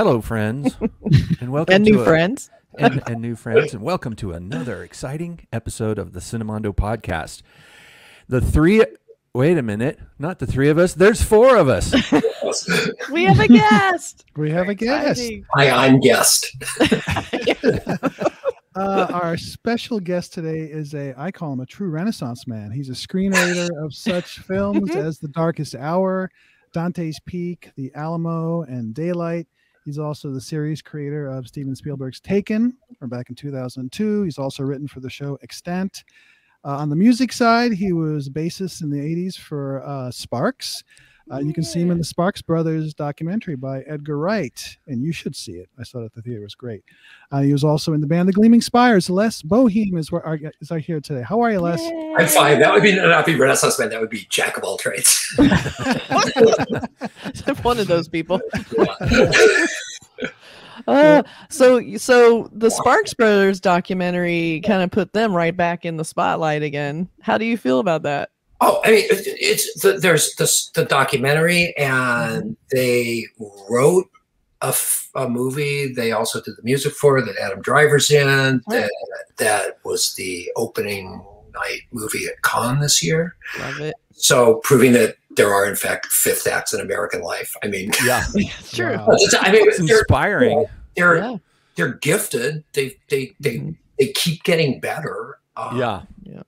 Hello, friends, and welcome and to new a- friends. and, and new friends, and welcome to another exciting episode of the Cinemondo podcast. The three, wait a minute, not the three of us. There's four of us. We have a guest. We have a guest. Exciting. Hi, I'm guest. Uh, our special guest today is a, I call him a true Renaissance man. He's a screenwriter of such films as The Darkest Hour, Dante's Peak, The Alamo, and Daylight. He's also the series creator of Steven Spielberg's Taken from back in 2002. He's also written for the show Extant. Uh, on the music side, he was bassist in the 80s for uh, Sparks. Uh, you can see him in the Sparks Brothers documentary by Edgar Wright, and you should see it. I saw it at the theater; it was great. Uh, he was also in the band The Gleaming Spires. Les Bohem is where our, is our here today. How are you, Les? I'm fine. That would be not be Renaissance man. That would be Jack of all trades. One of those people. Uh, so, so the Sparks Brothers documentary kind of put them right back in the spotlight again. How do you feel about that? Oh, I mean, it- it's the, there's this the documentary, and they wrote a, f- a movie. They also did the music for that Adam Driver's in. That that was the opening night movie at Cannes this year. Love it. So proving that there are in fact fifth acts in American life. I mean, Yeah, It's true. Wow. it's, I mean, it's they're, inspiring. they're Yeah. they're gifted. They they they Mhm. they keep getting better. Uh, Yeah,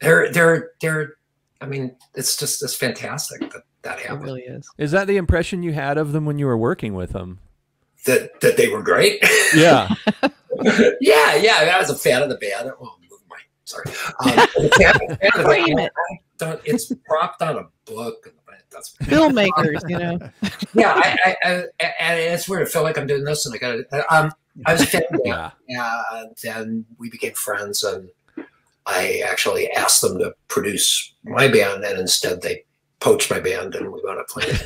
they're they're they're. I mean, it's just it's fantastic that that It happened. really is. is that the impression you had of them when you were working with them? That that they were great. Yeah, yeah, yeah. I was a fan of the band. Oh, I'm my sorry. Um, fan, fan of the Frame band. it. Don't- It's propped on a book. That's Filmmakers, you know. yeah. I, I, I and it's weird. I feel like I'm doing this, and I got to. Um, I was a fan of the band. yeah. and then we became friends and i actually asked them to produce my band and instead they poached my band and we wound up playing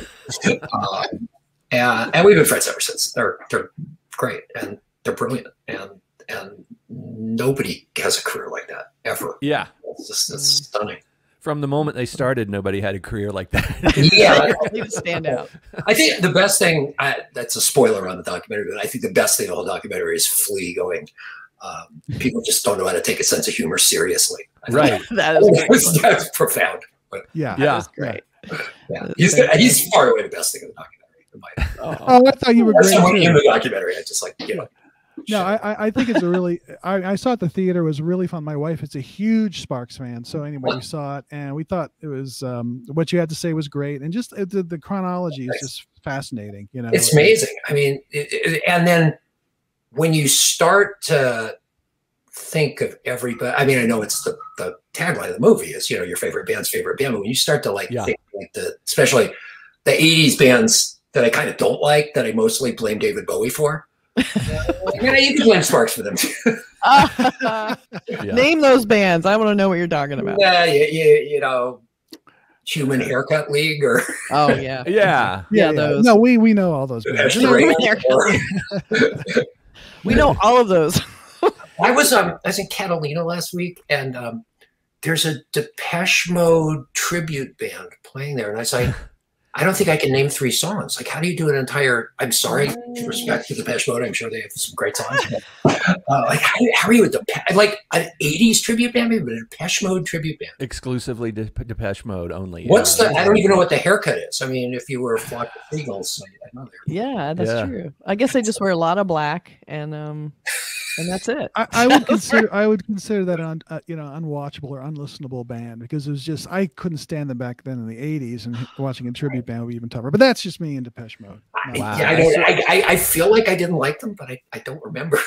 um, and, and we've been friends ever since they're they're great and they're brilliant and and nobody has a career like that ever Yeah. it's just it's stunning From the moment they started, nobody had a career like that. yeah They would stand out. I think the best thing I, that's a spoiler on the documentary, but I think the best thing in the whole documentary is Flea going. Um, people just don't know how to take a sense of humor seriously. I right. That is great. that's, that's profound. Yeah. Yeah. That's great. Yeah, he's he's far away the best thing in the documentary. in my opinion. Oh, Oh, I thought you were great. someone in the documentary, I just like you know. No, I, I- I think it's a really. I, I saw it at the theater. It was really fun. My wife is a huge Sparks fan, so anyway, we saw it and we thought it was um, what you had to say was great, and just uh, the, the chronology is just fascinating. You know, it's amazing. I mean, it, it- and then when you start to think of everybody, I mean, I know it's the the tagline of the movie is you know your favorite band's favorite band, but when you start to like Yeah. think like the especially the '80s bands that I kind of don't like, that I mostly blame David Bowie for. yeah, you can blame Sparks for them too. Yeah. Name those bands. I want to know what you're talking about. Yeah, you, you, you know, Human Haircut League or Oh yeah. Yeah. Yeah, those. No, we we know all those. That's bands. great. They're- We know all of those. I was um I was in Catalina last week and um there's a Depeche Mode tribute band playing there and I was like I don't think I can name three songs. Like, how do you do an entire? I'm sorry, with respect to the Depeche Mode, I'm sure they have some great songs. But, uh, like, how, how are you with Depeche? Like an '80s tribute band, maybe, but a Depeche Mode tribute band. Exclusively De- Depeche Mode only. What's Yeah. the? I don't even know what the haircut is. I mean, if you were a flock of seagulls, I, I know Yeah, that's Yeah. true. I guess they just wear a lot of black and um and that's it. I, I would consider I would consider that an uh, you know unwatchable or unlistenable band because it was just I couldn't stand them back then in the '80s and watching a tribute band would be even tougher. But that's just me in Depeche Mode. I, Wow. yeah, I, don't, I, I, I feel like I didn't like them, but I, I don't remember.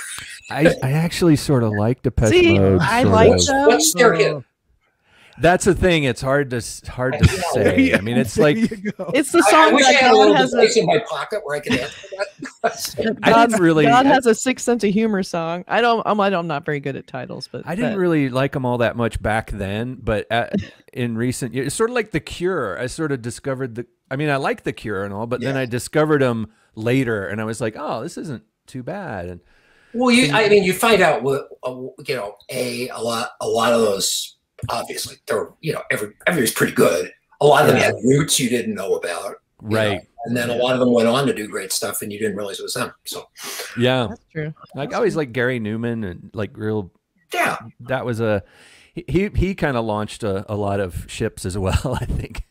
I, I actually sort of like Depeche See, Mode. I like of. them. What's their hit? That's the thing. It's hard to hard to Yeah. say. I mean, it's like. It's the I, I song wish I that had a little has a device in my pocket where I could answer that. I God, didn't really. God has a sixth sense of humor song. I don't I'm, I don't- I'm not very good at titles, but I didn't that- really like them all that much back then, but at, in recent years, it's sort of like The Cure. I sort of discovered the. I mean, I like The Cure and all, but then I discovered them later, and I was like, oh, this isn't too bad. And Well, you, I mean, you find out what uh, you know. A a lot, a lot of those. Obviously, they're you know every everybody's pretty good. A lot of them had roots you didn't know about. you know. right, and then a lot of them went on to do great stuff, and you didn't realize it was them. So Yeah. That's true. Like I always like Gary Numan and like real yeah, that was a he he, he kind of launched a, a lot of ships as well i think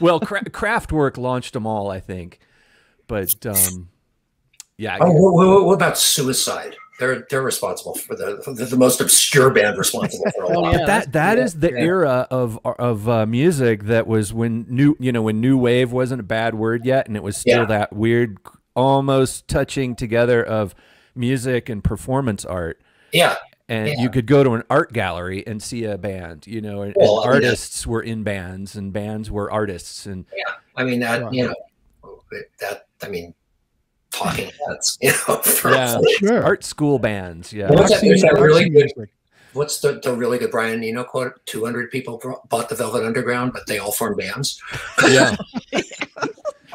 well Cra- Kraftwerk launched them all i think but um yeah Oh, what, what- what about Suicide? They're they're responsible for the they're the most obscure band responsible for a Oh, lot. yeah. but that that is the Yeah. era of of uh, music that was when new you know when new wave wasn't a bad word yet and it was still Yeah. that weird almost touching together of music and performance art Yeah, and Yeah. you could go to an art gallery and see a band you know and, Well, and I mean, artists were in bands and bands were artists and yeah, I mean that you know that I mean talking heads, you know. For, Yeah. Sure. art school bands yeah What's that- that really good- What's the, the really good Brian Eno quote? Two hundred people bought the Velvet Underground, but they all formed bands. yeah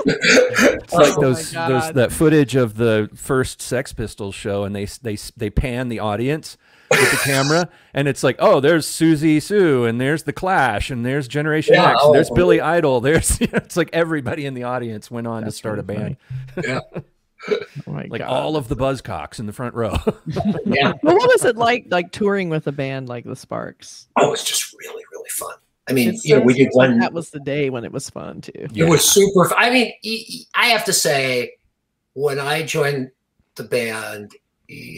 It's like Oh those, those that footage of the first Sex Pistols show, and they they they pan the audience with the camera, and it's like, oh, there's Siouxsie Sioux, and there's the Clash, and there's Generation Yeah, X, oh, and there's oh. Billy Idol. There's it's like everybody in the audience went on to start really a band, Oh my like God. all of the Buzzcocks in the front row. Yeah. Well, what was it like, like touring with a band like the Sparks? Oh, it's just really really fun. I mean, It you know, we did one. That was the day when it was fun too. It was super. I mean, I have to say, when I joined the band,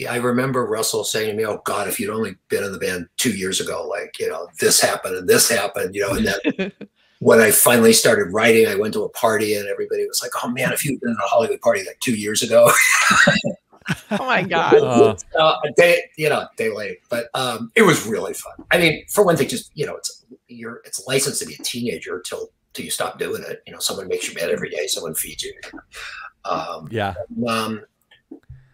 I remember Russell saying to me, "Oh God, if you'd only been in the band two years ago, like you know, this happened and this happened, you know." And then when I finally started writing, I went to a party and everybody was like, "Oh man, if you'd been at a Hollywood party like two years ago." oh my God. Uh, uh, a day, you know, day late, but um, it was really fun. I mean, for one thing, just you know, it's you're it's licensed to be a teenager till till you stop doing it. You know, someone makes your bed every day, someone feeds you. Um, yeah, um,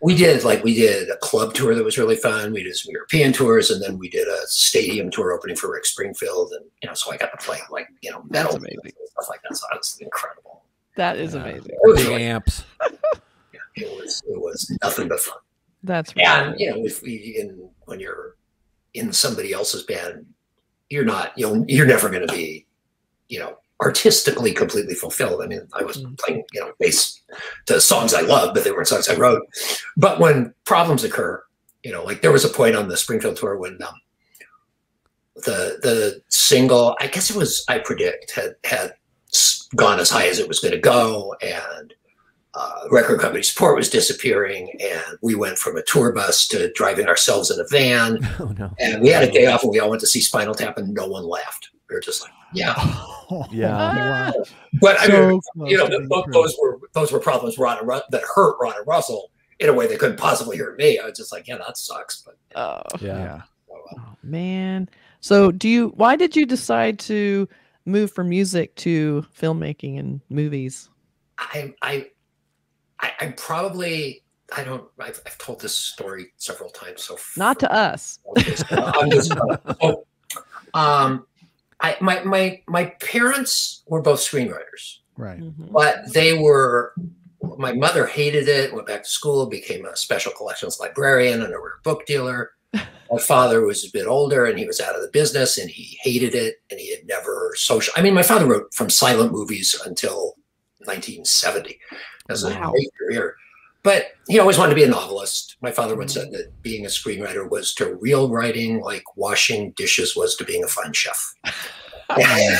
we did like we did a club tour that was really fun. We did some European tours, and then we did a stadium tour opening for Rick Springfield, and you know, so I got to play like you know metal That's amazing. and stuff like that. So that's incredible. That is Yeah. amazing. It was, big really- amps. it was it was nothing but fun. That's really and you know if we in when you're in somebody else's band you're not you know you're never going to be you know artistically completely fulfilled i mean i was Mm. playing you know bass to songs i love but they weren't songs i wrote but when problems occur you know like there was a point on the springfield tour when um, the the single i guess it was i predict had had gone as high as it was going to go and uh, record company support was disappearing, and we went from a tour bus to driving ourselves in a van. Oh no. And we had a day off, and we all went to see Spinal Tap, and no one laughed. We were just like, "Yeah." Yeah. Wow. But I mean, So close you know, to th- true. those were those were problems Ron and Ru- that hurt Ron and Russell in a way they couldn't possibly hurt me. I was just like, "Yeah, that sucks." But Oh, Yeah. Yeah. oh, well. oh, man. So, do you? Why did you decide to move from music to filmmaking and movies? I I I, I probably I don't. I've, I've told this story several times. So Not to us. I'm just, so, um, I my my my parents were both screenwriters, Right. Mhm. but they were. My mother hated it. Went back to school, became a special collections librarian and a rare book dealer. My father was a bit older, and he was out of the business, and he hated it, and he had never social. I mean, my father wrote from silent movies until 1970. That's Wow. a great career. But he always wanted to be a novelist. My father once said that being a screenwriter was to real writing like washing dishes was to being a fine chef. and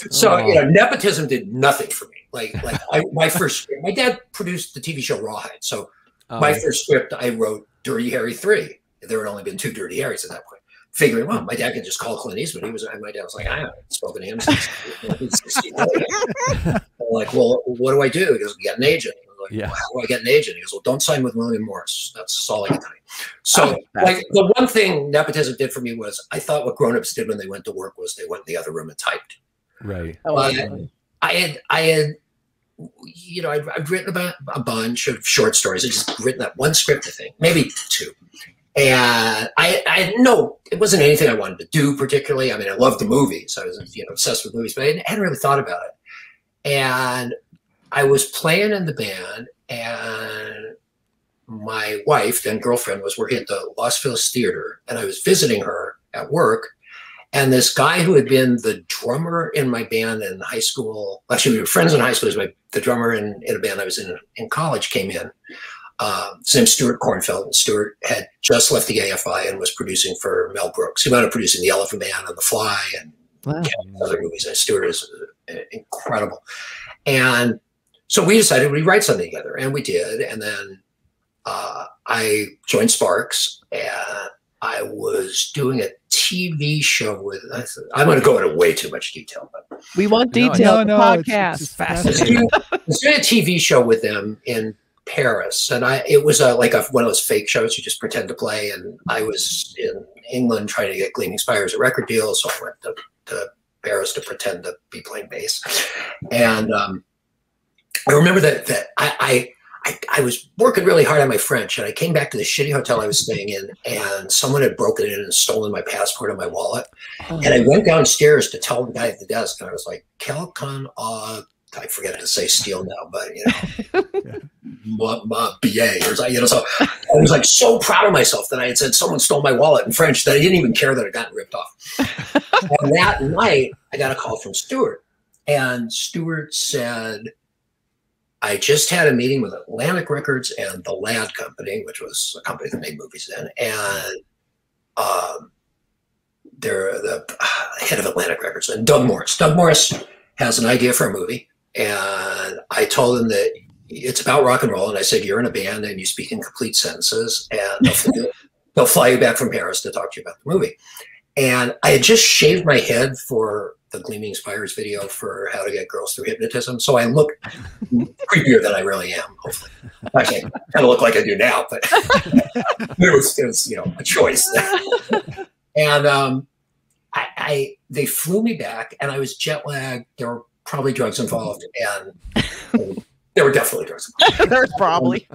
so you know, nepotism did nothing for me. Like like I, my first my dad produced the TV show Rawhide. So my Um, first script I wrote Dirty Harry three. There had only been two Dirty Harrys at that point. Figuring, well, my dad could just call Clint Eastwood. He was, and my dad was like, I haven't spoken to him since like, well, what do I do? He goes, get an agent. I'm like, Yeah. "Well, how do I get an agent? He goes, well, don't sign with William Morris. That's all I can tell you. So, Oh, like, the one thing nepotism did for me was I thought what grown-ups did when they went to work was they went in the other room and typed. right. Oh, Uh, okay. I had, I had, you know, I'd, I'd written about a bunch of short stories. I just written that one script, I think, maybe two. And I, I had no, it wasn't anything I wanted to do particularly. I mean, I loved the movies. I was, you know, obsessed with movies, but I hadn't really thought about it. And I was playing in the band, and my wife, then girlfriend, was working at the Las Vegas Theater, and I was visiting her at work. And this guy who had been the drummer in my band in high school, actually, we were friends in high school, was my, the drummer in, in a band I was in in college, came in. Uh, his name's Stuart Cornfeld. And Stuart had just left the AFI and was producing for Mel Brooks. He wound up producing The Elephant Man and The Fly and Wow. other movies. And Stuart is uh, incredible. And so we decided we'd write something together, and we did. And then uh, I joined Sparks, and I was doing a TV show with. I'm going to go into way too much detail, but We want No, detail. no, the no, podcast. it's just I was fascinating. doing, I was doing a TV show with them in Paris, and I it was a, like a, one of those fake shows you just pretend to play. And I was in England trying to get Gleaming Spires a record deal, so I went to, to Paris to pretend to be playing bass. And um, I remember that that I, I I I was working really hard on my French, and I came back to the shitty hotel I was staying in, and someone had broken in and stolen my passport and my wallet. And I went downstairs to tell the guy at the desk, and I was like, "Quelqu'un uh, I forget to say steal now, but you know, ma, ma billet or something, you know. So I was like so proud of myself that I had said someone stole my wallet in French that I didn't even care that it got ripped off. and that night, I got a call from Stuart, and Stuart said, "I just had a meeting with Atlantic Records and the Ladd Company, which was a company that made movies then, and." Um, they're the uh, head of Atlantic Records and Doug Morris. Doug Morris has an idea for a movie, and I told him that it's about rock and roll. And I said, "You're in a band and you speak in complete sentences, and they'll fly, they'll fly you back from Paris to talk to you about the movie." And I had just shaved my head for the Gleaming Spires video for how to get girls through hypnotism, so I look creepier than I really am. Hopefully, actually, I kind of look like I do now, but it was, it was you know a choice. and um, I, I they flew me back, and I was jet lagged. There were probably drugs involved, and there were definitely drugs. Involved. There's probably.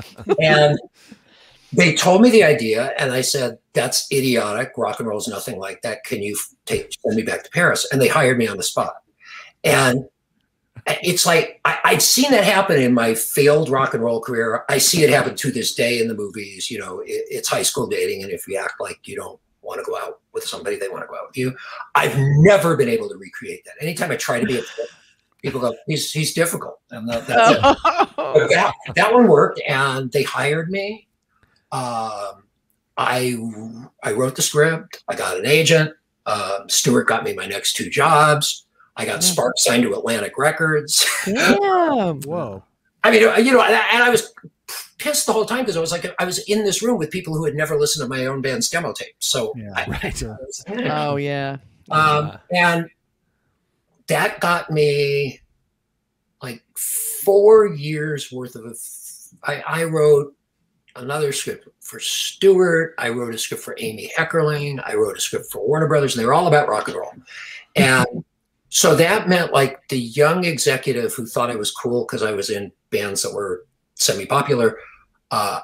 And they told me the idea, and I said, "That's idiotic. Rock and roll is nothing like that. Can you take send me back to Paris?" And they hired me on the spot. And it's like I, I'd seen that happen in my failed rock and roll career. I see it happen to this day in the movies. You know, it, it's high school dating, and if you act like you don't want to go out with somebody, they want to go out with you. I've never been able to recreate that. Anytime I try to be a people go, "He's he's difficult," and that, that's it. Oh. That that one worked, and they hired me. Um, I I wrote the script. I got an agent. Um, Stuart got me my next two jobs. I got Spark signed to Atlantic Records. Damn. Whoa. I mean, you know, and I, was pissed the whole time because I was like, I was in this room with people who had never listened to my own band's demo tape. So, Yeah. I, Right. Sure. Oh yeah. um, and that got me like four years worth of. I, I wrote another script for Stuart. I wrote a script for Amy Heckerling. I wrote a script for Warner Brothers, and they were all about rock and roll. And so that meant like the young executive who thought I was cool because I was in bands that were semi-popular. Uh,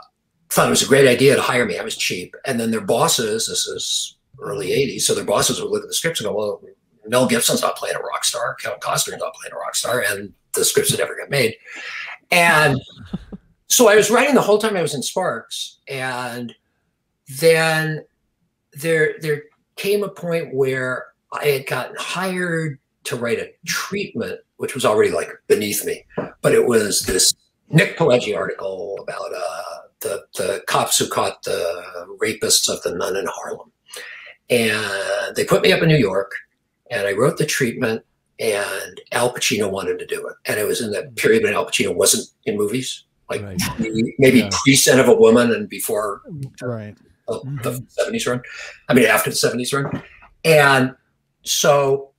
thought it was a great idea to hire me. I was cheap, and then their bosses. This is early '80s, so their bosses would look at the scripts and go, "Well, Mel Gibson's not playing a rock star. Kevin Costner's not playing a rock star," and the scripts would never get made. And so I was writing the whole time I was in Sparks, and then there there came a point where I had gotten hired to write a treatment, which was already like beneath me, but it was this Nick Pileggi article about uh, the the cops who caught the rapists of the nun in Harlem, and they put me up in New York, and I wrote the treatment, and Al Pacino wanted to do it, and it was in that period when Al Pacino wasn't in movies, like Right. maybe, Yeah. pre-Scent of a Woman and before Right. of the mm-hmm. seventies run. I mean, after the seventies run, and so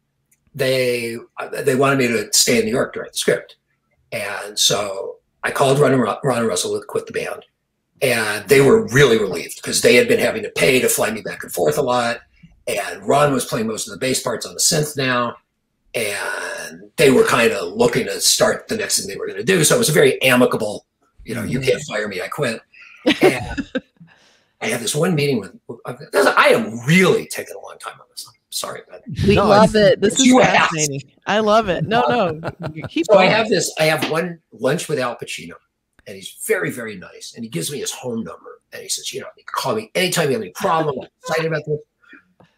they they wanted me to stay in New York to write the script, and so I called Ron and, Ron and Russell to quit the band, and they were really relieved because they had been having to pay to fly me back and forth a lot, and Ron was playing most of the bass parts on the synth now, and they were kind of looking to start the next thing they were going to do. So it was a very amicable, you know, you mm-hmm. can't fire me, I quit. And I had this one meeting with. I am really taking a long time on this. I'm sorry, but We No, love it. This is You asked. fascinating. I love it. No, no. Keep so I have this. I have one lunch with Al Pacino, and he's very, very nice. And he gives me his home number, and he says, you know, you can call me anytime you have any problem. I'm excited about this.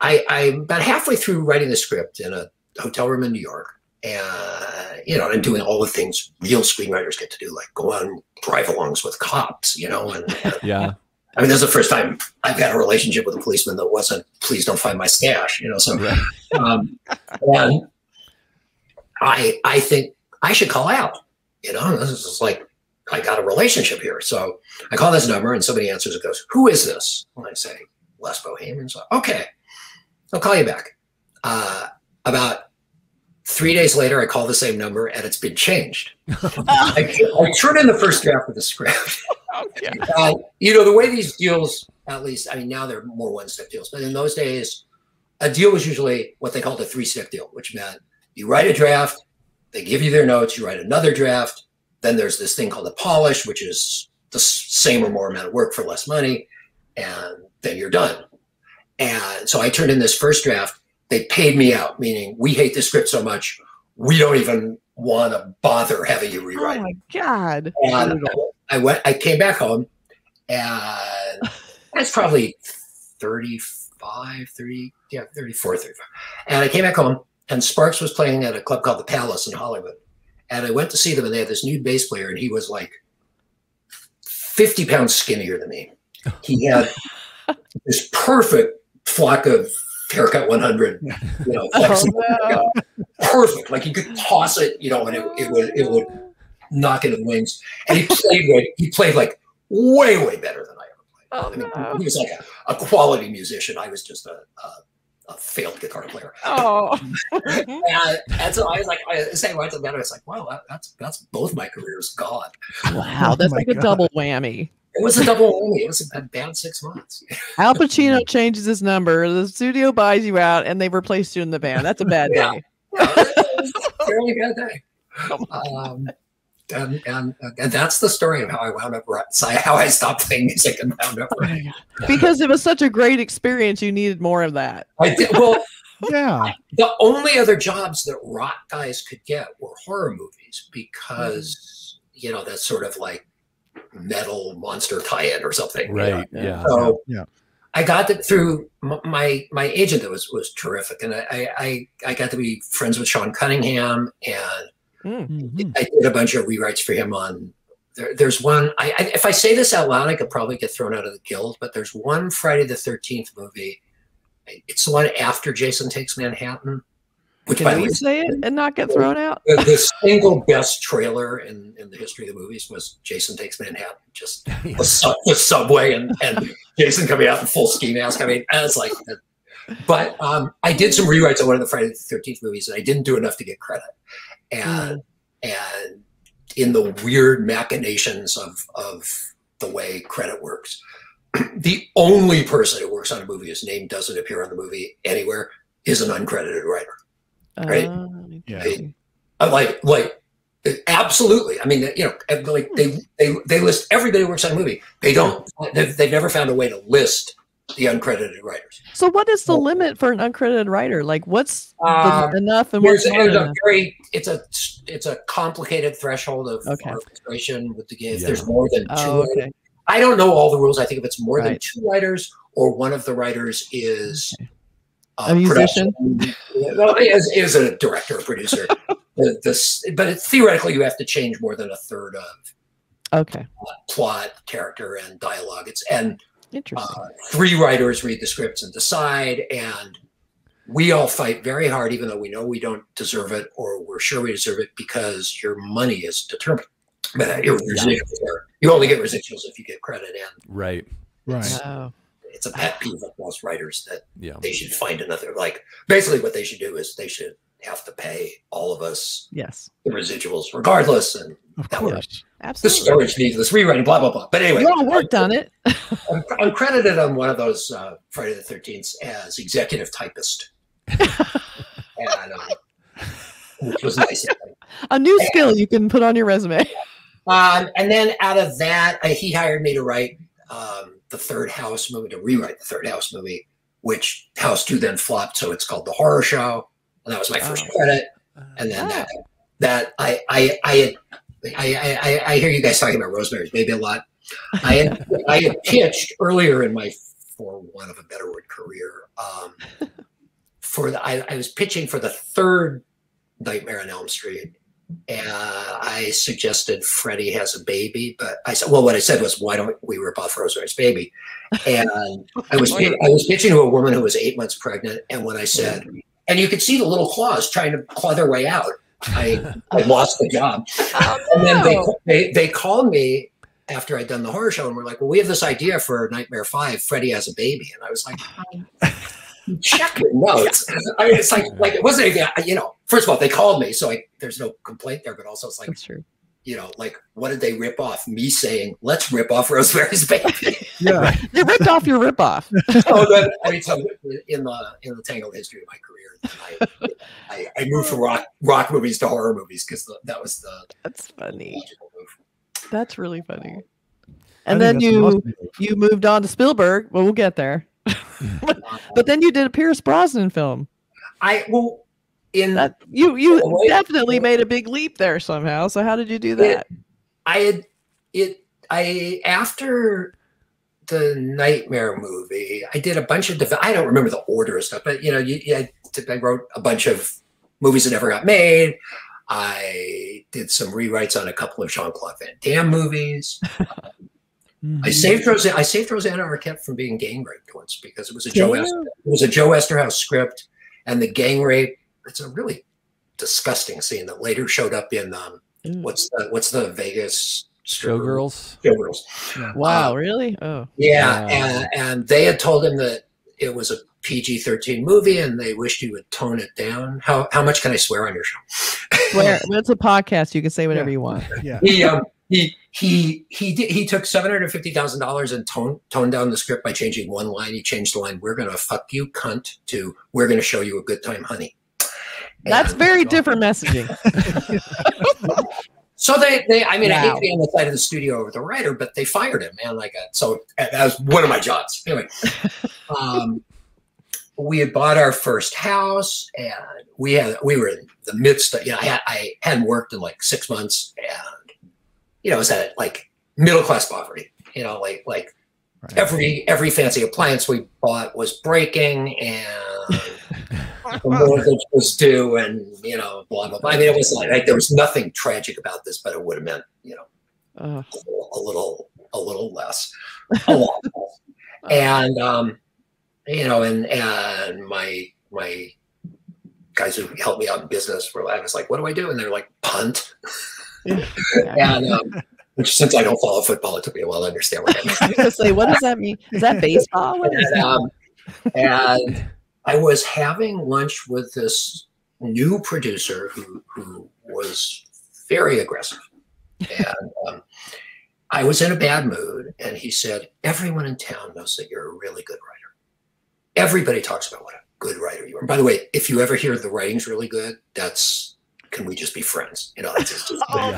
I, I'm about halfway through writing the script in a hotel room in New York, and you know, and doing all the things real screenwriters get to do, like go on drive-alongs with cops, you know, and, and Yeah. I mean, this is the first time I've had a relationship with a policeman that wasn't, please don't find my stash, you know. So, Right. um, and I, I think I should call out, you know, this is like, I got a relationship here. So I call this number and somebody answers and goes, who is this? And I say, Les Bohemian. So, okay, I'll call you back. Uh, about three days later, I call the same number and it's been changed. I, I turn in the first draft of the script. Okay. Uh, you know, the way these deals, at least, I mean, now they're more one step deals, but in those days, a deal was usually what they called a three step deal, which meant you write a draft, they give you their notes, you write another draft, then there's this thing called a polish, which is the same or more amount of work for less money, and then you're done. And so I turned in this first draft. They paid me out, meaning we hate the script so much, we don't even want to bother having you Oh rewrite it. my god. And I went, I came back home and that's probably 35, 30, yeah, 34, 35. And I came back home and Sparks was playing at a club called the Palace in Hollywood. And I went to see them and they had this new bass player and he was like 50 pounds skinnier than me. He had this perfect flock of haircut 100, you know, Oh, no. perfect. Like you could toss it, you know, and it, it would it would knock it in the wings. And he played like he played like way way better than I ever played. Oh, I mean, no. he was like a, a quality musician. I was just a, a, a failed guitar player. Oh. And, and so I was like, I say went to bed. I was like, wow, that, that's that's both my careers gone. wow, that's Oh my like a God. double whammy. It was a double whammy. It was a bad six months. Al Pacino changes his number, the studio buys you out, and they replace you in the band. That's a bad Yeah. day. fairly bad day. Um, and, and and that's the story of how I wound up. ri- so How I stopped playing music and wound up. writing. Because it was such a great experience, you needed more of that. I did, well, Yeah. the only other jobs that rock guys could get were horror movies because you know that's sort of like metal monster tie-in or something. you know? Right. Yeah. So Yeah. I got it through my my agent that was was terrific, and I I I- I got to be friends with Sean Cunningham, and Mhm. I did a bunch of rewrites for him on. There, there's one. I, I if I say this out loud, I could probably get thrown out of the guild. But there's one Friday the Thirteenth movie. It's the one after Jason Takes Manhattan, which by Can the way, say it and not get thrown out? the, the single best trailer in, in the history of the movies was Jason Takes Manhattan. Just the, sub, the subway and, and Jason coming out in full ski mask. I mean, I was like, but um, I did some rewrites on one of the Friday the Thirteenth movies, and I didn't do enough to get credit. And and in the weird machinations of of the way credit works, the only person who works on a movie whose name doesn't appear on the movie anywhere is an uncredited writer. Right. Uh, Yeah. interesting. Uh, like like absolutely i mean you know and, like they they they list everybody who works on a movie they don't they've, they've never found a way to list the uncredited writers So, what is the limit for an uncredited writer? Like, what's the- Um, enough and There's what's a, not there's a enough? very it's a it's a complicated threshold of Okay. arbitration with the game if Yeah. there's more than two Oh, writers- okay. i don't know all the rules i think if it's more than two writers or one of the writers is uh, A musician? production- well, is, is a director or producer the, this but it, theoretically you have to change more than a third of Okay. plot, character, and dialogue. It's and Interesting. uh, three writers read the scripts and decide, and we all fight very hard, even though we know we don't deserve it or we're sure we deserve it because your money is determined. But uh, your residuals are, you only get residuals if you get credit, and Right. Right. oh. It's a pet peeve of most writers that Yeah. they should find another. Like basically, what they should do is they should have to pay all of us Yes. the residuals regardless, and Of that would- course. the Absolutely. storage needless rewriting, blah blah blah. But anyway, You all worked on it. I'm, I'm credited on one of those uh, Friday the Thirteenth as executive typist, and, um, which was nice. A new skill you can put on your resume. Um, and then out of that, I, he hired me to write um, the Third House movie, to rewrite the Third House movie, which House Two then flopped, so it's called The Horror Show, and that was my first Oh. credit. And then that, that I I I, had, I I I hear you guys talking about Rosemary's Baby a lot. I had I had pitched earlier in my for want of a better word career um, for the I, I was pitching for the third Nightmare on Elm Street, and I suggested Freddie has a baby, but I said, well, what I said was, why don't we rip off Rosemary's Baby? And I was I was pitching to a woman who was eight months pregnant, and when I said, and you could see the little claws trying to claw their way out, I, I lost the job. Oh, And then they, they they called me after I'd done the horror show, and we're like, well, we have this idea for Nightmare Five. Freddie has a baby, and I was like. Uh-huh. Check your notes. I mean, it's like like it wasn't even I- You know, first of all, they called me, so I, there's no complaint there. But also, it's like true. you know, like what did they rip off? Me saying, "Let's rip off Rosemary's Baby." Yeah. They ripped off your ripoff. so then, I mean, so in the in the tangled history of my career, I, I, I moved from rock rock movies to horror movies because that was the That's funny. That's really funny. And then you awesome you moved on to Spielberg. Well, we'll get there. but then you did a Pierce Brosnan film. I well in That you you Oh, wait. definitely made a big leap there somehow. So how did you do that? I had it. I after the Nightmare movie, I did a bunch of. Dev- I don't remember the order of stuff, but you know, you, you, I, I wrote a bunch of movies that never got made. I did some rewrites on a couple of Jean Claude Van Damme movies. Mhm. I saved Rosanna. I saved Rosanna Arquette from being gang raped once because it was a Joe. Damn. Ester, it was a Joe Eszterhas script, and the gang rape. It's a really disgusting scene that later showed up in um, Ooh. what's the what's the Vegas stripper- Showgirls. Showgirls. Wow, Uh, really? Oh, Yeah, Wow. and, and they had told him that it was a PG thirteen movie, and they wished he would tone it down. How how much can I swear on your show? where it's a podcast. You can say whatever you want. Yeah. he um, he he he did, he took seven hundred fifty thousand dollars and toned toned down the script by changing one line. He changed the line "We're gonna fuck you, cunt" to "We're gonna show you a good time, honey." That's very different messaging. So they, they I mean, I hate Wow. to be on the side of the studio with the writer, but they fired him, man. Like, uh, so that was one of my jobs. Anyway, um, we had bought our first house, and we had we were in the midst of, you know, I, had, I hadn't worked in like six months, and you know, it was at like middle class poverty. You know, like like Right. every every fancy appliance we bought was breaking, and the mortgage was due, and you know, blah blah blah. I mean, it was like, like there was nothing tragic about this, but it would have meant you know Ugh. a little a little, a little less, a lot less. And um, you know, and and my my guys who helped me out in business were I was like, what do I do? And they're like, punt. Yeah. And um, which since I don't follow football, it took me a while to understand what that means. Say, what does that mean? Is that baseball? What is and, that? um, and I was having lunch with this new producer who who was very aggressive, and um, I was in a bad mood. And he said, "Everyone in town knows that you're a really good writer. Everybody talks about what a good writer you are. And by the way, if you ever hear the writing's really good, that's." Can we just be friends? You know, it's, just, it's, Oh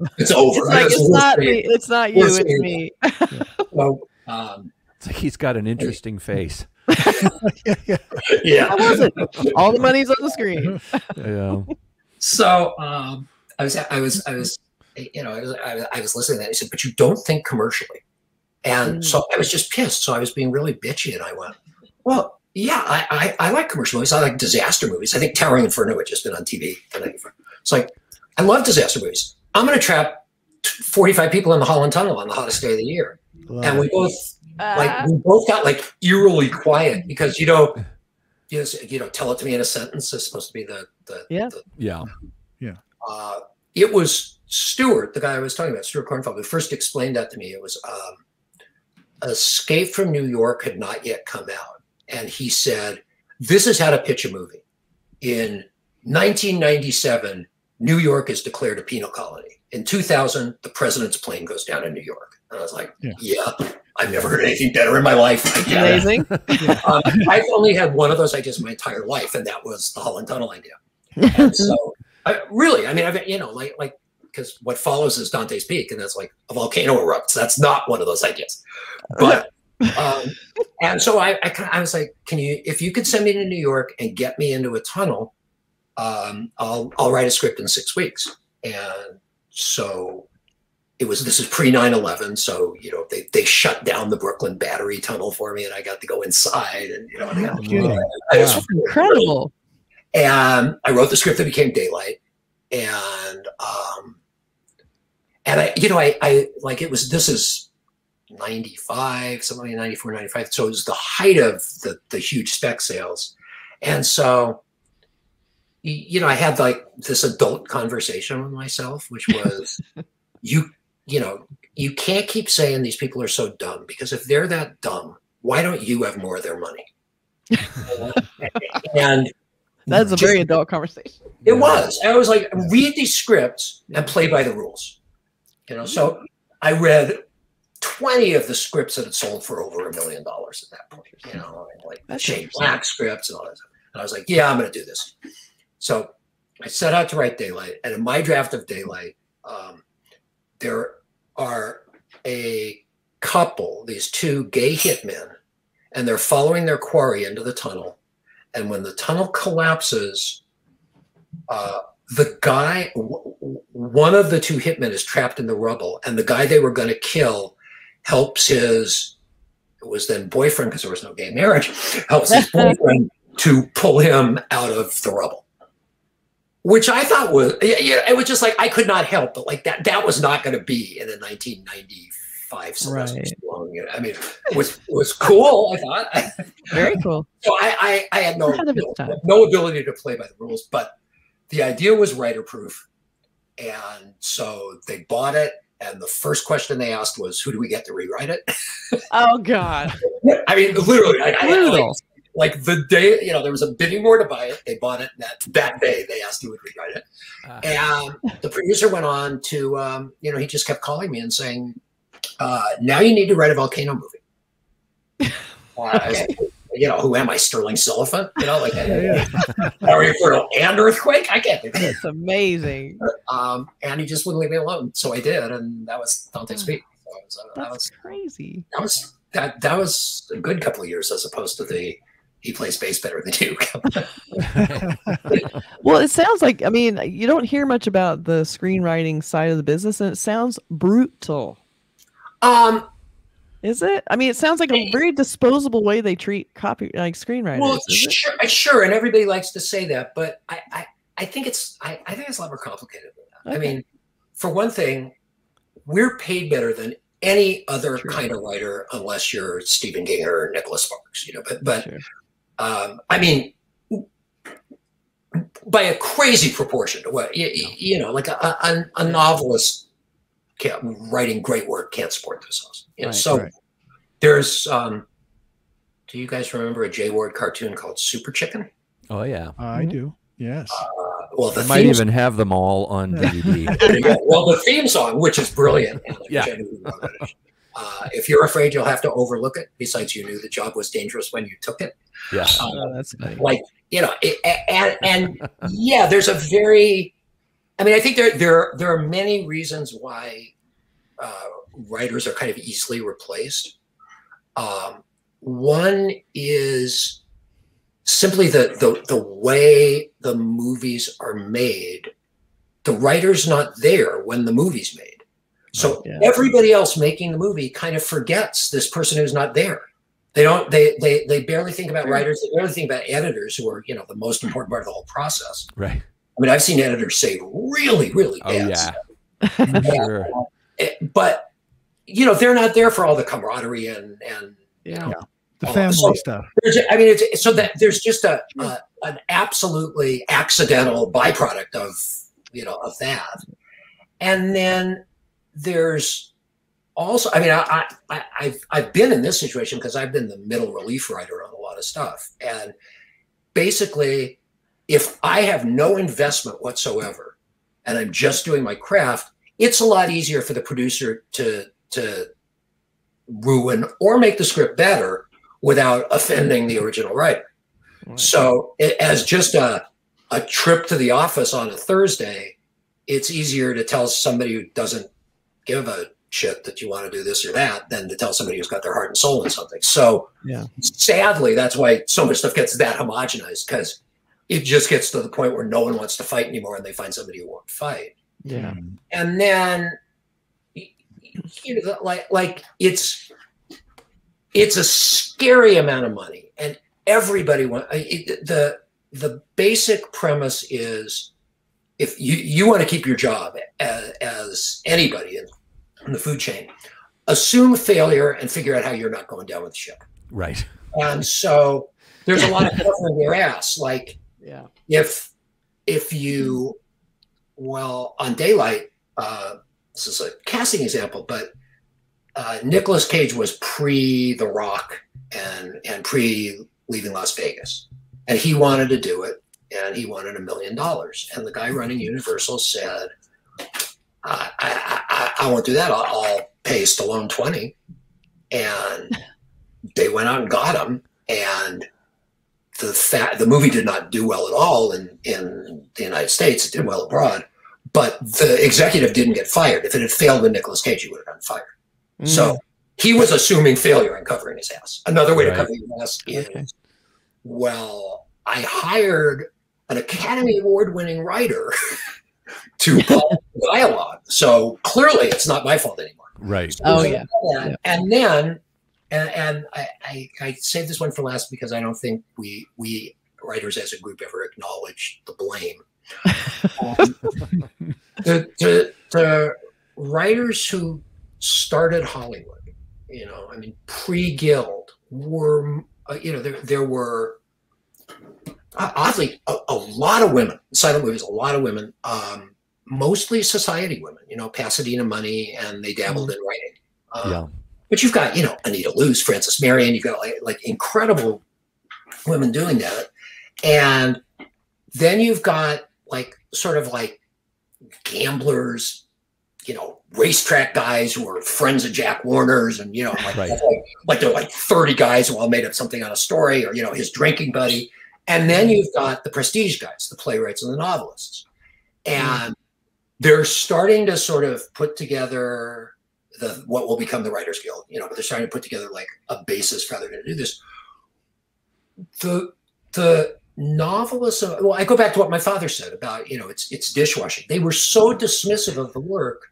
no! it's over. It's like It's it's not it. me. It's not you. Worth It's it. me. So, um, It's like he's got an interesting face. yeah, yeah. yeah. How was it? All the money's on the screen. Yeah. So um, I was, I was, I was, you know, I was, I was, I was listening to that. He said, "But you don't think commercially," and Mm. so I was just pissed. So I was being really bitchy, and I went, "Well, yeah, I, I, I like commercial movies. I like disaster movies. I think Towering Inferno had just been on TV. It's like I love disaster movies. I'm going to trap 45 people in the Holland Tunnel on the hottest day of the year, Love and we it. both like Ah. we both got like eerily quiet because you know." You know, you know, tell it to me in a sentence is supposed to be the the, Yeah. the Yeah. uh, it was Stuart, the guy I was talking about, Stuart Cornfeld, who first explained that to me. It was um, Escape from New York had not yet come out. And he said, This is how to pitch a movie. In 1997, New York is declared a penal colony. In 2000, the president's plane goes down in New York. And I was like, Yeah. Yeah, I've never heard anything better in my life. I get it. Amazing. Um, I've only had one of those ideas my entire life, and that was the Holland Tunnel idea. And so, I, really, I mean, I've you know, like like because what follows is Dante's Peak, and that's like a volcano erupts. That's not one of those ideas. But um, and so I, I I was like, can you if you could send me to New York and get me into a tunnel, um, I'll I'll write a script in six weeks. And so it was this is pre 9-11 so you know they, they shut down the brooklyn battery tunnel for me and i got to go inside and you know they got- No kidding. it was Wow. Incredible. and I wrote the script that became Daylight, and um, and I, you know, I, I like it was this is ninety five, something like 94, 95. so it was the height of the the huge spec sales, and so you know, I had like this adult conversation with myself, which was you, you know, you can't keep saying these people are so dumb because if they're that dumb, why don't you have more of their money? and That's a just- very adult conversation. it was. I was like, read these scripts and play by the rules. You know, so I read 20 of the scripts that had sold for over a million dollars at that point. You know, like That's Shane. Black scripts and all that stuff. And I was like, yeah, I'm going to do this. So I set out to write Daylight. And in my draft of Daylight, um, there are a couple, these two gay hitmen, and they're following their quarry into the tunnel. And when the tunnel collapses, uh, the guy, one of the two hitmen is trapped in the rubble, and the guy they were going to kill helps his, it was then boyfriend because there was no gay marriage, helps his boyfriend to pull him out of the rubble. Which I thought was, yeah, yeah, it was just like I could not help, but like that, that was not going to be in the 1995 Sylvester Right. Stallone, you know, I mean, it was was cool. I thought. Very cool. So I, I, I had no, Ahead of its no, no ability to play by the rules, but the idea was writer proof. And so they bought it. And the first question they asked was, who do we get to rewrite it? Oh God. I mean, literally, like, I, like, like the day, you know, there was a bidding war to buy it. They bought it that, that day. They asked who would rewrite it. Ah. And the producer went on to, um, you know, he just kept calling me and saying, uh, now you need to write a volcano movie. Uh, like, you know, who am I, Stirling Silliphant? You know, like, Yeah, are you for an earthquake? I can't do that. It's amazing. Um, and he just wouldn't leave me alone. So I did. And that was Dante's Peak. So it was, uh, that, was, crazy. that was, that, that was a good couple of years as opposed to the, he plays bass better than you. Well, it sounds like I mean, you don't hear much about the screenwriting side of the business, and it sounds brutal. um, Is it? I mean, it sounds like a very disposable way they treat copy like screenwriters. Well, sure, sure, and everybody likes to say that, but I, I, I think it's, I, I think it's a lot more complicated than that. I mean, for one thing, we're paid better than any other True. kind of writer, unless you're Stephen King or Nicholas Sparks, you know. But, but Sure. um, I mean, by a crazy proportion to what you, you know, like a, a, a novelist writing great work can't support themselves. You know, Right, so right. there's. um Do you guys remember a Jay Ward cartoon called Super Chicken? Oh yeah. I Mhm. do. Yes. Uh, well, the I might theme even have them all on DVD. Well, the theme song, which is brilliant. Yeah. which I knew you wrote it. Uh, if you're afraid you'll have to overlook it, besides you knew the job was dangerous when you took it. yeah. Uh, Oh, that's funny. like you know, it, and and yeah, there's a very. I mean, I think there there there are many reasons why uh, writers are kind of easily replaced. Um, one is simply the, the the way the movies are made. The writer's not there when the movie's made. So Yeah. everybody else making the movie kind of forgets this person who's not there. They don't. They they they barely think about writers. They barely think about editors, who are you know the most important part of the whole process. Right. I mean, I've seen editors say really, really bad Oh yeah. stuff. Sure. Eh, but you know they're not there for all the camaraderie and and yeah. the oh, family so- stuff. there's, I mean, it's so that there's just a, a an absolutely accidental byproduct of you know of that, and then there's also, I mean, I, I I've I've been in this situation because I've been the middle relief writer on a lot of stuff, and basically, if I have no investment whatsoever, and I'm just doing my craft, it's a lot easier for the producer to to ruin or make the script better without offending the original writer. Right. So, it, as just a a trip to the office on a Thursday, it's easier to tell somebody who doesn't give a shit that you want to do this or that than to tell somebody who's got their heart and soul in something. So, Yeah. sadly, that's why so much stuff gets that homogenized because it just gets to the point where no one wants to fight anymore, and they find somebody who won't fight Yeah. Mm. and then you know, like like it's it's a scary amount of money, and everybody want it, the the basic premise is if you you want to keep your job as, as anybody in, in the food chain, assume failure and figure out how you're not going down with the ship. Right. And so there's a lot of covering your ass. Like Yeah. if if you well on daylight uh this is a casting example but uh Nicolas Cage was pre The Rock and and pre leaving Las Vegas. And he wanted to do it and he wanted a million dollars. And the guy running Universal said I I, I, I won't do that. I'll, I'll pay Stallone 20 and they went out and got him. And the fact the movie did not do well at all in in the United States. It did well abroad, but the executive didn't get fired. If it had failed with Nicolas Cage, he would have gotten fired. Mm. So he was assuming failure and covering his ass. Another way Right. to cover your ass is Okay. well, I hired an Academy Award winning writer to dialogue. So clearly it's not my fault anymore. Right. Oh, So, yeah. And, and then, and, and I, I, I saved this one for last because I don't think we we writers as a group ever acknowledge the blame. Um, the, the the writers who started Hollywood, you know, I mean, pre Guild were, uh, you know, there there were uh, oddly a, a lot of women silent movies, a lot of women. Um, mostly society women, you know, Pasadena money, and they dabbled in writing. Um, Yeah. But you've got, you know, Anita Loos, Frances Marion, you've got like, like incredible women doing that. And then you've got like sort of like gamblers, you know, racetrack guys who are friends of Jack Warner's and, you know, like, Right. like, like they're like 30 guys who all made up something on a story or, you know, his drinking buddy. And then mm-hmm. you've got the prestige guys, the playwrights and the novelists. Mm-hmm. And they're starting to sort of put together the what will become the Writers Guild, you know, but they're starting to put together like a basis for how they're going to do this. The the novelists, uh, well, I go back to what my father said about you know it's it's dishwashing. They were so dismissive of the work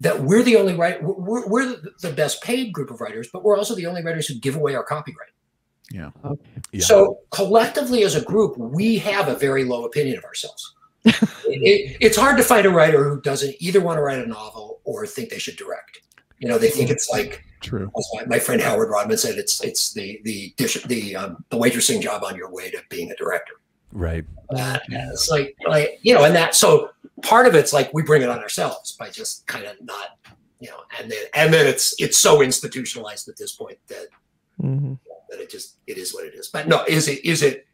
that we're the only right we're, we're the, the best paid group of writers, but we're also the only writers who give away our copyright. Yeah. So collectively as a group, we have a very low opinion of ourselves. it, it- it's hard to find a writer who doesn't either want to write a novel or think they should direct. You know, they think it's like True. my, friend Howard Rodman said, it's it's the the dish, the um, the waitressing job on your way to being a director. Right. Uh, it's like like you know, and that so part of it's like we bring it on ourselves by just kind of not you know, and then and then it's it's so institutionalized at this point that Mhm. that it just it is what it is. But no, is it is it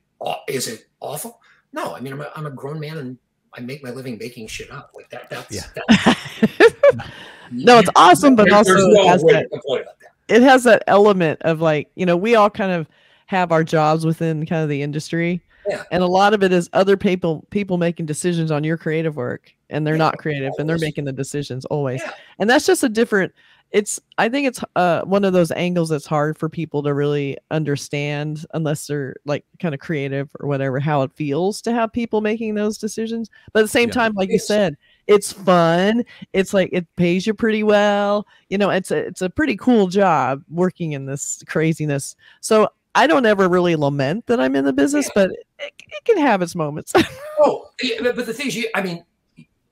is it awful? No, I mean I'm a, I'm a grown man and I make my living making shit up like that. That's Yeah. that- no, it's awesome, but also there's it has that to complain about that. it has that element of like you know we all kind of have our jobs within kind of the industry Yeah. and a lot of it is other people people making decisions on your creative work and they're Yeah, not creative and they're making the decisions always Yeah. and that's just a different it's i think it's uh one of those angles that's hard for people to really understand unless they're like kind of creative or whatever how it feels to have people making those decisions but at the same time like you said it's fun it's like it pays you pretty well you know it's a it's a pretty cool job working in this craziness so i don't ever really lament that i'm in the business but it, it can have its moments Oh, but, the thing is, you, I mean,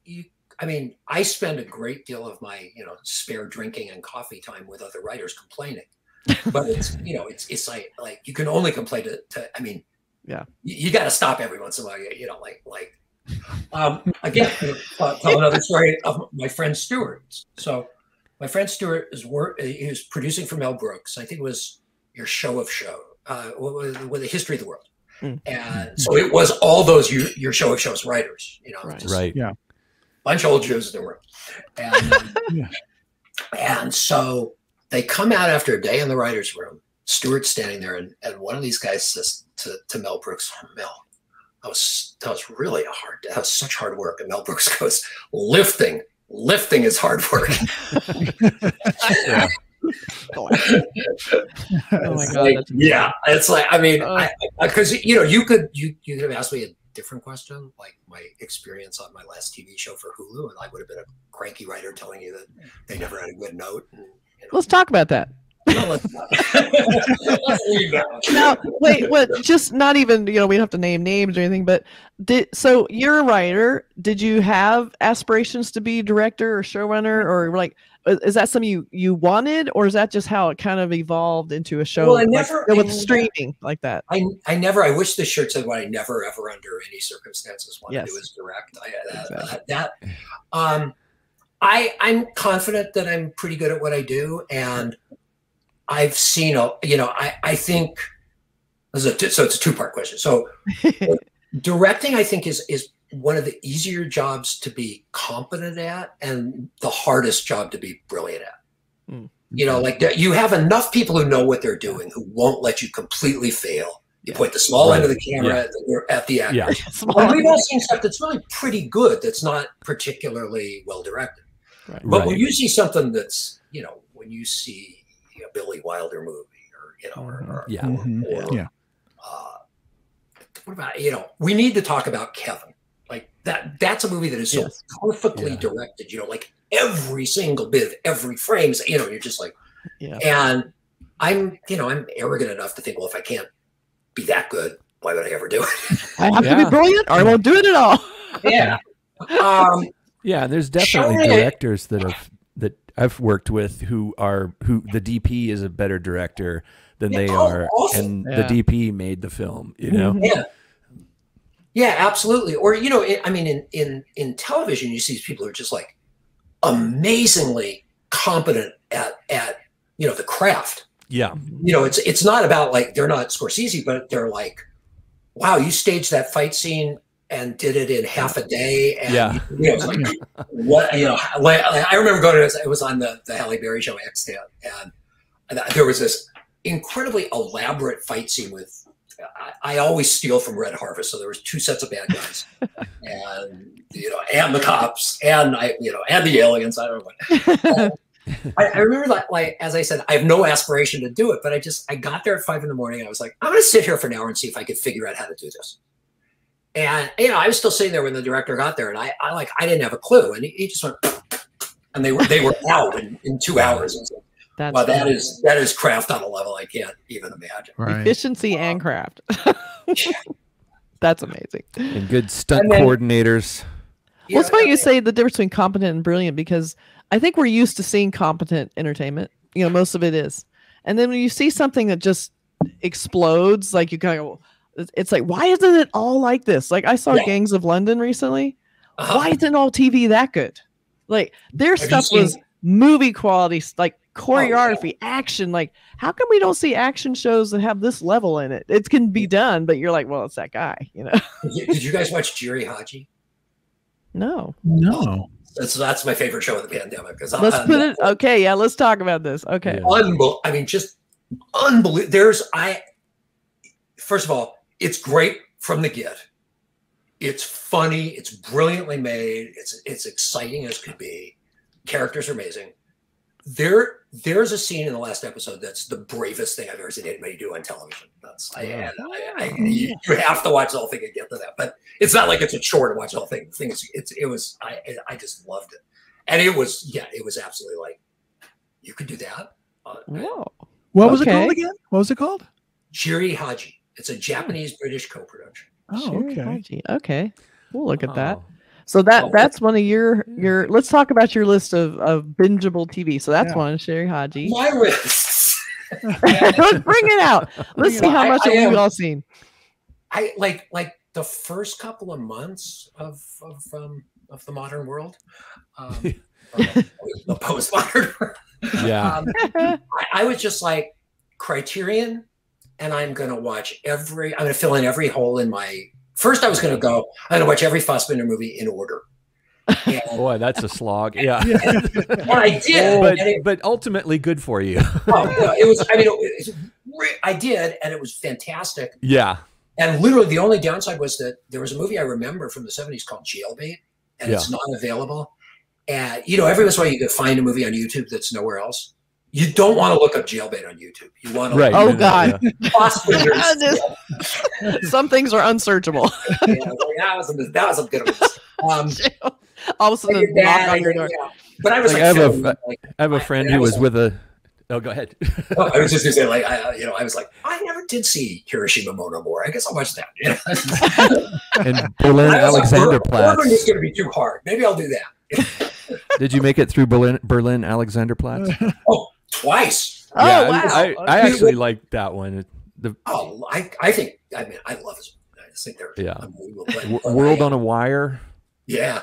you, I mean, I spend a great deal of my, you know, spare drinking and coffee time with other writers complaining. But it's, you know, it's it's like like you can only complain to, to I mean, Yeah. you, you got to stop every once in a while. You, you know, like like um, again, I'll tell another story of my friend Stuart. So my friend Stuart is work. He was producing for Mel Brooks. I think it was your show of show, uh, with, with the history of the world. Mm. And so it was all those your, your show of shows writers, you know, Right. just Right. bunch of old Jews in the room. And, Yeah. and so they come out after a day in the writer's room. Stuart's standing there, and, and one of these guys says to, to Mel Brooks, Mel, that was, that was really a hard, that was such hard work. And Mel Brooks goes, lifting, lifting is hard work. Yeah. oh my It's god like, yeah, it's like I mean, Uh. I because you know you could you you could have asked me a different question, like my experience on my last TV show for Hulu, and I would have been a cranky writer telling you that they never had a good note. And, you know, Let's talk about that. No, let's not. Let's leave that. Now, wait, what? Just not even you know we don't have to name names or anything, but did so you're a writer. Did you have aspirations to be director or showrunner or like? uh, Is that something you you wanted, or is that just how it kind of evolved into a show Well, I like, never- with I- streaming like that? I, I never I wish the shirt said what I never ever under any circumstances wanted Yes. to do is direct. I, that, Exactly. that um I I'm confident that I'm pretty good at what I do and I've seen a you know I I think this is a, so it's a two part question. So directing I think is is one of the easier jobs to be competent at and the hardest job to be brilliant at. Mm. You know, like you have enough people who know what they're doing who won't let you completely fail. You Yeah. point the small end of the Right. camera at, the, at the actor. Yeah. And we've all seen stuff that's really pretty good that's not particularly well directed. Right. But Right. when you see something that's, you know, when you see a Billy Wilder movie or, you know, or, or, Yeah. Mhm. or, Yeah. uh, what about, you know, we need to talk about Kevin. Like that, that's a movie that is so Yes. perfectly Yeah. directed, you know, like every single bit of every frame, you know, you're just like, Yeah. and I'm, you know, I'm arrogant enough to think, well, if I can't be that good, why would I ever do it? I have to be brilliant, or I won't do it at all. yeah. Um, Yeah, there's definitely Showing directors that have that I've worked with who are who the DP is a better director than Yeah, they oh, are, awesome. and Yeah. the DP made the film. You know, Mhm. Yeah. Yeah, absolutely. Or you know, I mean, in in in television, you see these people who are just like amazingly competent at at you know the craft. yeah, You know, it's it's not about like they're not Scorsese, but they're like, wow, you staged that fight scene and did it in half a day. And, Yeah. you know, like what you know. Like, I remember going to it was on the the Halle Berry show Extant, and there was this incredibly elaborate fight scene with. I, I always steal from Red Harvest, so there was two sets of bad guys, and you know, and the cops, and I, you know, and the aliens. I don't know what. I, I remember that, like as I said, I have no aspiration to do it, but I just I got there at five in the morning. And I was like, I'm going to sit here for an hour and see if I could figure out how to do this. And you know, I was still sitting there when the director got there, and I, I like I didn't have a clue, and he, he just went, and they were they were out in, in two hours. And so, That's well, that funny. is that is craft on a level I can't even imagine. Right. efficiency and craft. That's amazing. and good stunt And then- coordinators. Well, it's Yeah, funny you say the difference between competent and brilliant because I think we're used to seeing competent entertainment. You know, most of it is. And then when you see something that just explodes, like you kind of, it's- it's like, why isn't it all like this? Like I saw Yeah. Gangs of London recently. uh-huh. Why isn't all TV that good? Like their Have you stuff was movie quality, s- like yeah. choreography, action. Like, how come we don't see action shows that have this level in it? It can be done, but you're like, well, it's that guy, you know? Did you- guys watch Giri/Haji? No. No. That's that's my favorite show of the pandemic. Because Let's put it. Okay, yeah, let's talk about this. Okay. Yeah. Unbel- I mean, just unbelievable. There's I. First of all, it's great from the get. It's funny. It's brilliantly made. It's it's exciting as could be. Characters are amazing. There there's a scene in the last episode that's the bravest thing I've ever seen anybody do on television. That's I, and I, I you, you have to watch the whole thing and get to that. But it's not like it's a chore to watch the whole thing. The thing is, it's it was I I just loved it, and it was yeah, it was absolutely like you could do that. Uh, Whoa. What was it called again? What was it called? Giri/Haji. It's a Japanese British co-production. Oh, okay. Okay. We'll look at that. Oh. So that Oh. that's one of your your. Let's talk about your list of of bingeable TV. So that's Yeah. one, Giri/Haji. My list. Let's bring it out. Let's see out. how I- much I have we am- all seen. I like like the first couple of months of of um, of the modern world, um, the postmodern. world. Yeah. Um, I, I was just like Criterion, and I'm going to watch every. I'm going to fill in every hole in my. First, I was going to go. I'm going to watch every Fassbinder movie in order. And, Boy, that's a slog. Yeah. and I did, but it, but ultimately good for you. oh, it was. I mean, it, was I did, and it was fantastic. yeah. And literally, the only downside was that there was a movie I remember from the 70s called Jailbait, and it's not available. And, you know, every once in a while you could find a movie on YouTube that's nowhere else. You don't want to look up jailbait on YouTube. You want to Right. Oh, no, no, God. yeah. possibly there's- Some things are unsearchable. yeah, like, that was a that was a good one. Um, All of a sudden, your knock dad, on your door. know, but I was Like, like, I have a- like I have a I- friend I who was was with a. Oh, go ahead. oh, I was just gonna say, like, I, uh, you know, I was like, I never did see Hiroshima Mon Amour. I guess I'll watch that. You know? and Berlin I was like, Ur- is Alexanderplatz. going to be too hard. Maybe I'll do that. Did you make it through Berlin Berlin Alexanderplatz? Oh, twice. Oh, yeah, wow. I, I actually like that one. The Oh, I, I think, I mean, I love his. I just think they're Yeah. unbelievable. But, W- but World I, on a Wire. Yeah,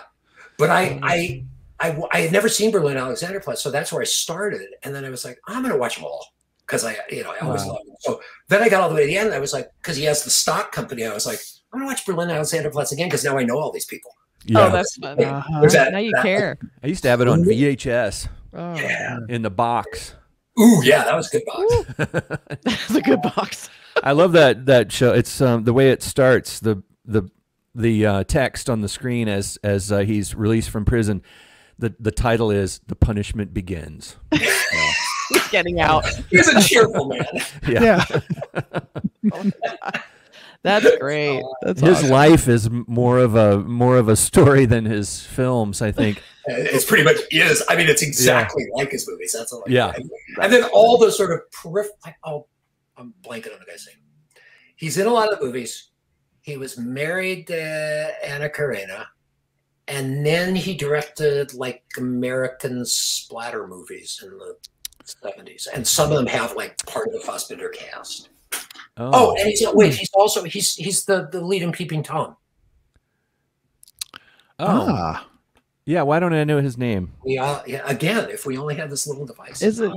but I, I, I, I had never seen Berlin Alexanderplatz, so that's where I started. And then I was like, I'm going to watch them all because I, you know, I always Wow. love them. So then I got all the way to the end. And I was like, because he has the stock company, I was like, I'm going to watch Berlin Alexanderplatz again because now I know all these people. Yeah, Oh, that's fun. Uh-huh. That- Now you that- care. I used to have it on VHS Oh, Yeah. in the box. Ooh, yeah, that was a good box. that's a good box. I love that that show. It's um, the way it starts. The the the uh, text on the screen as as uh, he's released from prison. The the title is "The Punishment Begins." He's getting out. He's a cheerful man. Yeah, Yeah. That's great. Uh, That's his awesome. life is more of a more of a story than his films. I think. It's pretty much is. I mean, it's exactly like his movies. That's all. I Yeah. And then all the sort of peripheral. Oh, I'm blanking on the guy's name. He's in a lot of the movies. He was married to Anna Karina, and then he directed like American splatter movies in the 70s, and some of them have like part of the Fassbinder cast. Oh, Oh, and he's wait, he's also he's he's the the lead in Peeping Tom. oh, Ah. yeah. Why don't I know his name? We all yeah, again, if we only had this little device. Is it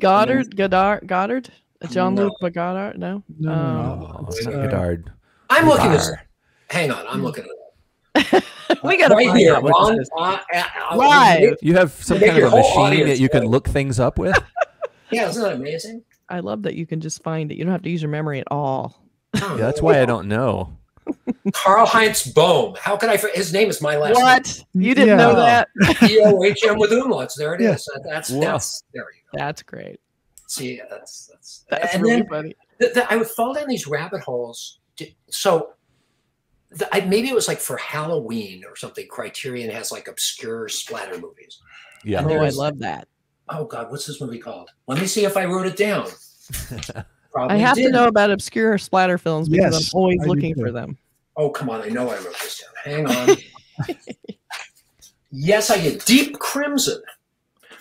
Godard? Godard? Godard? John No. Luc Godard? No. No, no, no. Oh, It's, it's not uh, Godard. I'm looking this. Godard. Hang on, I'm looking it we got to right find here out what on uh, uh, uh, Live. You have some kind of a machine that you can look things up with. Yeah, isn't that amazing? I love that you can just find it. You don't have to use your memory at all. Yeah, that's why I don't know. Karlheinz Böhm. How could I? His name is my last What? You didn't know that? name. E O H M with umlauts. There it Yeah. is. That's Wow. that's there you go. That's great. See, that's that's. That's and really then funny. the, the, I would fall down these rabbit holes. to- so, the, I, maybe it was like for Halloween or something. Criterion has like obscure splatter movies. Yeah. Oh, I love that. Oh God, what's this movie called? Let me see if I wrote it down. Probably I have to didn't. know about obscure splatter films because Yes, I'm always I looking for them. Oh, come on. I know I wrote this down. Hang on. yes, I did. Deep Crimson.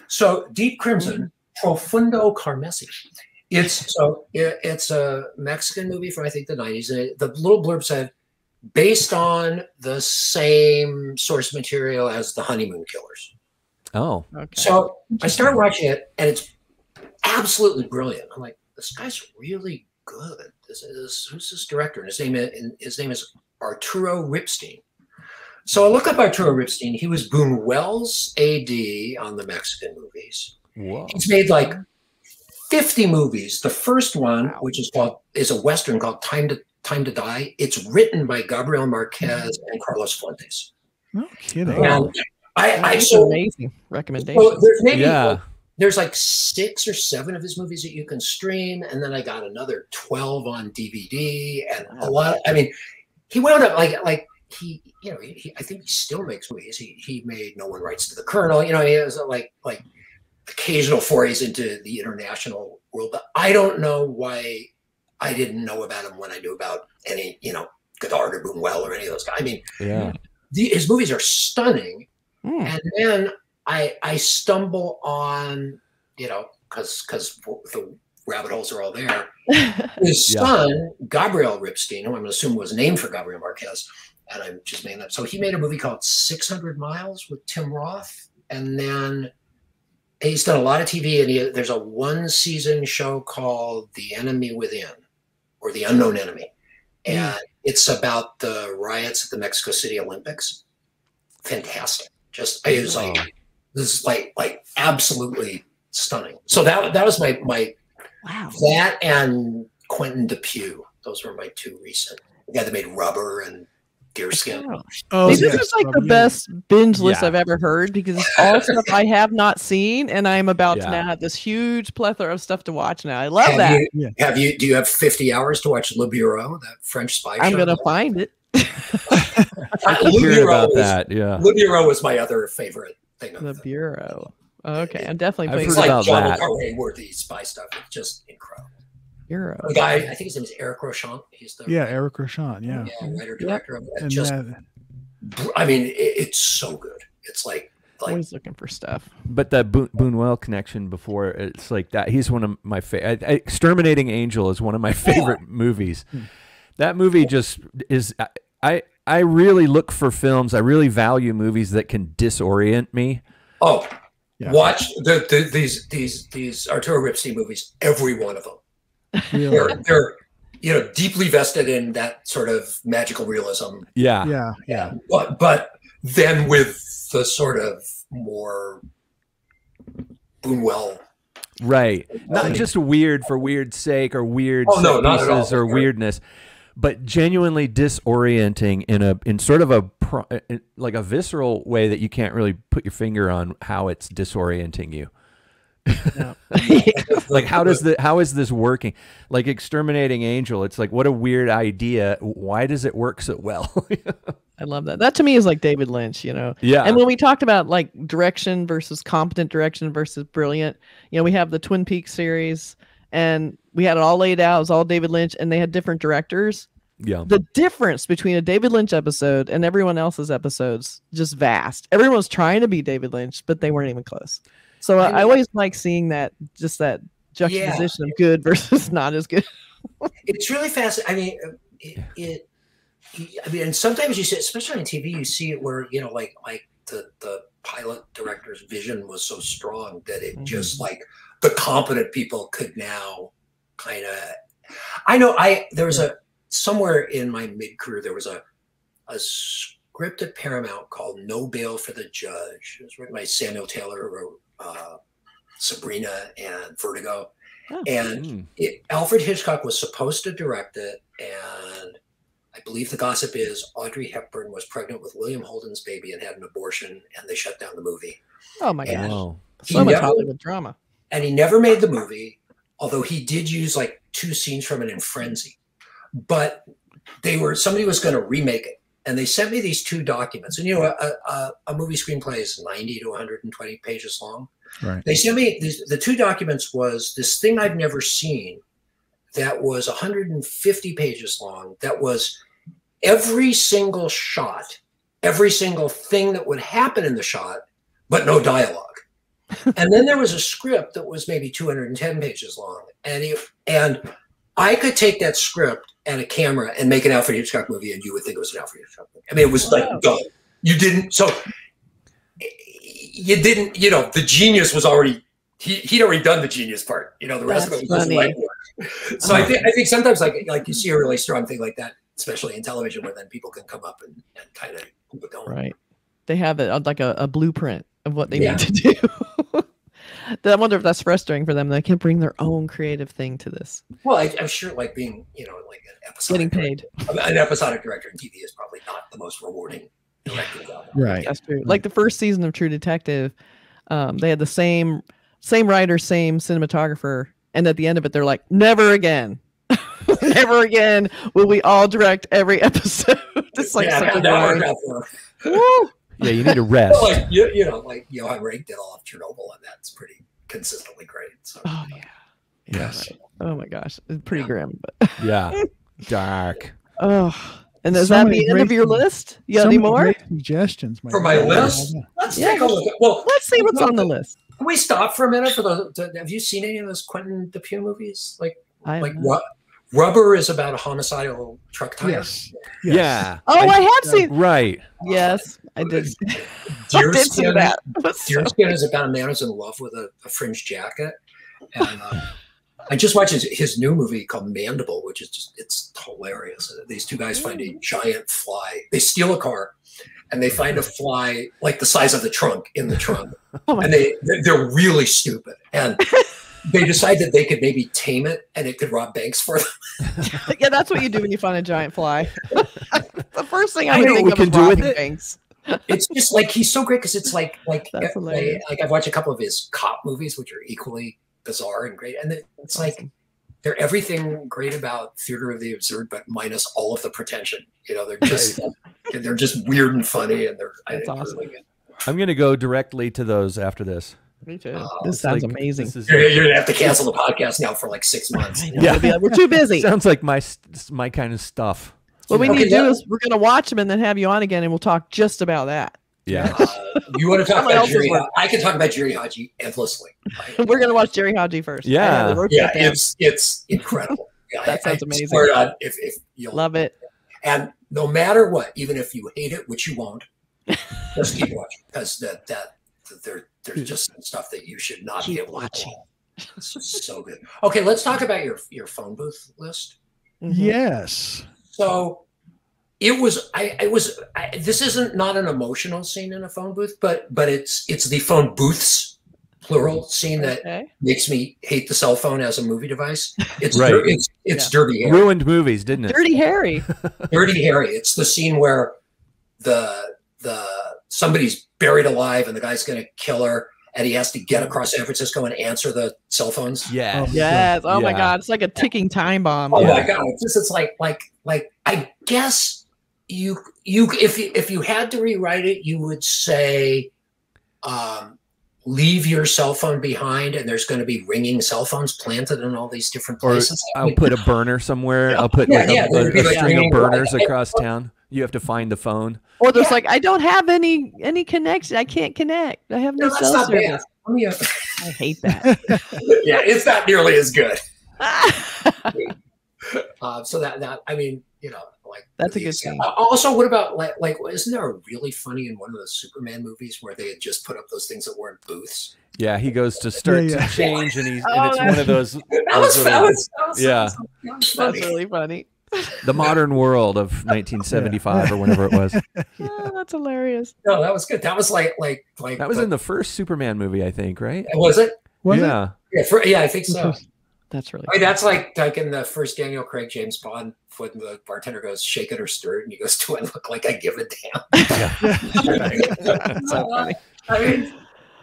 So, Deep Crimson, Profundo Carmesi. It's so it, it's a Mexican movie from I think the 90s. And it- the little blurb said based on the same source material as the Honeymoon Killers. Oh, Okay. So I start watching it, and it's absolutely brilliant. I'm like, this guy's really good. This is who's this director? And his name is his name is Arturo Ripstein. So I look up Arturo Ripstein. He was Buñuel's AD on the Mexican movies. whoa. He's made like 50 movies. The first one, Wow. which is called is a western called Time to Time to Die. It's written by Gabriel Marquez and Carlos Fuentes. No kidding. And I, I That's so amazing recommendation. so there's maybe Yeah. there's like six or seven of his movies that you can stream, and then I got another twelve on DVD, and a lot. I mean, he wound up like like he, you know, he, he- I think he still makes movies. He he made No One Writes to the Colonel. You know, he has like like occasional forays into the international world, but I don't know why I didn't know about him when I knew about any, you know, Godard or Buñuel or any of those guys. I mean, Yeah. the, his movies are stunning Hmm. and then I I stumble on you know because because the rabbit holes are all there. His Yeah. son Gabriel Ripstein, who I'm gonna assume was named for Gabriel Marquez, and I'm just making that. So he made a movie called 600 Miles with Tim Roth, and then he's done a lot of TV. And he, there's a one season show called The Enemy Within, or The Unknown Enemy, and it's about the riots at the Mexico City Olympics. Fantastic. Just it was Wow. like this is like like absolutely stunning. So that that was my my wow. that and Quentin Dupieux. Those were my two recent. The guy that made Rubber and Deerskin. Oh. Oh, Maybe yes. this is like the best binge list Yeah. I've ever heard because it's all stuff I have not seen, and I'm about to now have this huge plethora of stuff to watch now. I love Have that. you, Yeah. have you? Do you have fifty hours to watch Le Bureau, that French spy I'm show? gonna find it. I Le keep Bureau about was- that. Yeah. Le Bureau was my other favorite thing. The the, Bureau. Okay, I'm definitely I've playing it's like about John that. Le worthy spy stuff. It's just incredible. Bureau. The guy, I think his name is Eric Rochant. He's the Yeah, Eric Rochant. Yeah. yeah, writer director of it. And Just, that, I mean, it, it's so good. It's like like Always looking for stuff. But that Boon, Buñuel connection before, it's like that. He's one of my favorite. Exterminating Angel is one of my favorite movies. Hmm. That movie just is. I- I I really look for films. I really value movies that can disorient me. oh, Yeah. watch the, the, these these these Arturo Ripstein movies. Every one of them. really, They're they're you know deeply vested in that sort of magical realism. Yeah. yeah, yeah. but but then with the sort of more Buñuel. Right. Not just weird for weird's sake or weird Oh, no, set not at all. pieces or weirdness, but genuinely disorienting in a in sort of a like a visceral way that you can't really put your finger on how it's disorienting you. Like how does the how is this working? Like exterminating angel, it's like what a weird idea. Why does it work so well? I love that. That to me is like David Lynch, you know. yeah. And when we talked about like direction versus competent direction versus brilliant, you know, we have the Twin Peaks series and we had it all laid out. It was all David Lynch and they had different directors. yeah. The difference between a David Lynch episode and everyone else's episodes just vast. Everyone was trying to be David Lynch, but they weren't even close. So I, I always like seeing that just that juxtaposition of good versus not as good. It's really fascinating. I mean, it, it. I mean, and sometimes you see, especially on TV, you see it where you know, like like the the pilot director's vision was so strong that it Mhm. just like the competent people could now kind of. I know. I there was a somewhere in my mid career there was a a script at Paramount called No Bail for the Judge. It was written by Samuel Taylor, who wrote uh, Sabrina and Vertigo, Oh. and Mm. it, Alfred Hitchcock was supposed to direct it, and I believe the gossip is Audrey Hepburn was pregnant with William Holden's baby and had an abortion, and they shut down the movie. Oh my Yeah. gosh. Wow. So much Hollywood drama. And he never made the movie, although he did use like two scenes from it in Frenzy. But they were somebody was going to remake it, and they sent me these two documents. And you know, a, a, a movie screenplay is ninety to one hundred and twenty pages long. Right. They sent me these, the two documents was this thing I've never seen that was 150 pages long. That was every single shot, every single thing that would happen in the shot, but no dialogue. And then there was a script that was maybe 210 pages long, and it, and I could take that script and a camera and make an Alfred Hitchcock movie, and you would think it was an Alfred Hitchcock movie. I mean, it was Wow. like done. You didn't so you didn't. You know, the genius was already he he'd already done the genius part. You know, the rest That's of it was just funny. legwork. So I think I think sometimes like like you see a really strong thing like that, especially in television, where then people can come up and, and kind of keep it going. Right. They have it uh, like a, a blueprint of what they Yeah. need to do. Then I wonder if that's frustrating for them. They can't bring their own creative thing to this. Well, I, I'm sure like being you know like an episodic Getting paid. an episodic director in TV is probably not the most rewarding directing job. Right. That's true. Like the first season of True Detective, um, they had the same same writer, same cinematographer, and at the end of it, they're like, "Never again, never again will we all direct every episode." it's like yeah, such a that, that worked grind. out for him. Woo! Yeah, you need to rest. Well, like you, you know, like Johan Renck did all of Chernobyl, and that's pretty consistently great. So Oh yeah. Yes. Oh my gosh, it's pretty grim. But Yeah. Dark. oh, and is So that many the end of your list? You got So any many more? great Suggestions For my God. list? let's Yeah. take a look. At, well, Let's see what's on the list. can we stop for a minute for the? the have you seen any of those Quentin Dupieux movies? Like, I like have not. Ru- Rubber is about a homicidal truck tire. Yes. yes. Yeah. Oh, I, have seen. Right. Yes, I did. I Deer did see that. It was so- Deerskin is about a man who's in love with a, a fringe jacket. And uh, I just watched his, his new movie called Mandible, which is just, it's hilarious. These two guys find a giant fly. They steal a car and they find a fly like the size of the trunk in the trunk. Oh my and they, they're really stupid. And they decide that they could maybe tame it and it could rob banks for them. yeah, that's what you do when you find a giant fly. the first thing I You know think what we of is can do with it? banks. It's just like he's so great because it's like like That's uh, like I've watched a couple of his cop movies, which are equally bizarre and great, and it's like awesome. they're everything great about theater of the absurd, but minus all of the pretension. You know, they're just they're just weird and funny, and they're That's think awesome. really good. I'm going to go directly to those after this. Me too. Oh, this It's sounds like- amazing. this is- You're, you're gonna have to cancel the podcast now for like six months. I know, Yeah. we'll be like, We're too busy. sounds like my my kind of stuff. what we Okay, need to do yeah. is we're going to watch them and then have you on again, and we'll talk just about that. Yeah. Uh, you want to talk about Jerry? work. I can talk about Giri/Haji endlessly. We're going to watch Giri/Haji first. Yeah. I know, the road yeah, it's it's incredible. Yeah, That I- sounds I amazing. swear to if if you'll love it. And no matter what, even if you hate it, which you won't, just keep watching because that that that there there's just some stuff that you should not be able watching. to. Watch. It's just so good. Okay, let's talk about your your phone booth list. Mhm. Yes. So it was I it was I, this isn't not an emotional scene in a phone booth, but but it's it's the phone booths plural scene that Okay. makes me hate the cell phone as a movie device. It's Right. dir- it's it's Yeah. dirty. Harry. Ruined movies, didn't it? Dirty Harry. Dirty Harry. It's the scene where the the somebody's buried alive and the guy's going to kill her, and he has to get across San Francisco and answer the cell phones. Yeah. Oh, Yes. Oh my God. It's like a ticking time bomb. Oh Yeah. my god! It's just it's like like like I guess you you if you if you had to rewrite it, you would say, um, leave your cell phone behind, and there's going to be ringing cell phones planted in all these different Or places. I'll put a burner somewhere. I'll put Yeah, like a, yeah, there'd a- be a like string of burners lights. across town. You have to find the phone. Or there's Yeah. like, I don't have any any connection. I can't connect. I have no, no, that's cell not bad. service. Oh, yeah. I hate that. yeah, it's not nearly as good. Uh, so that that I mean, you know, like That's a good these- scene. uh, Also, what about like like isn't there a really funny in one of the Superman movies where they had just put up those things that weren't booths? Yeah, he goes to start Yeah, yeah. to change, and he's Oh, and it's one of those That was those that was, that was yeah. that was That's funny. really funny. The modern world of 1975 or whenever it was. Oh, that's hilarious. No, that was good. That was like like like That was in the first Superman movie, I think, right? Oh, was it? Was it? yeah. Yeah, for, yeah, I think so. That's really I mean, that's like like in the first Daniel Craig James Bond when the bartender goes shake it or stir it, and he goes, "Do I look like I give a damn?" Yeah. so funny. I mean,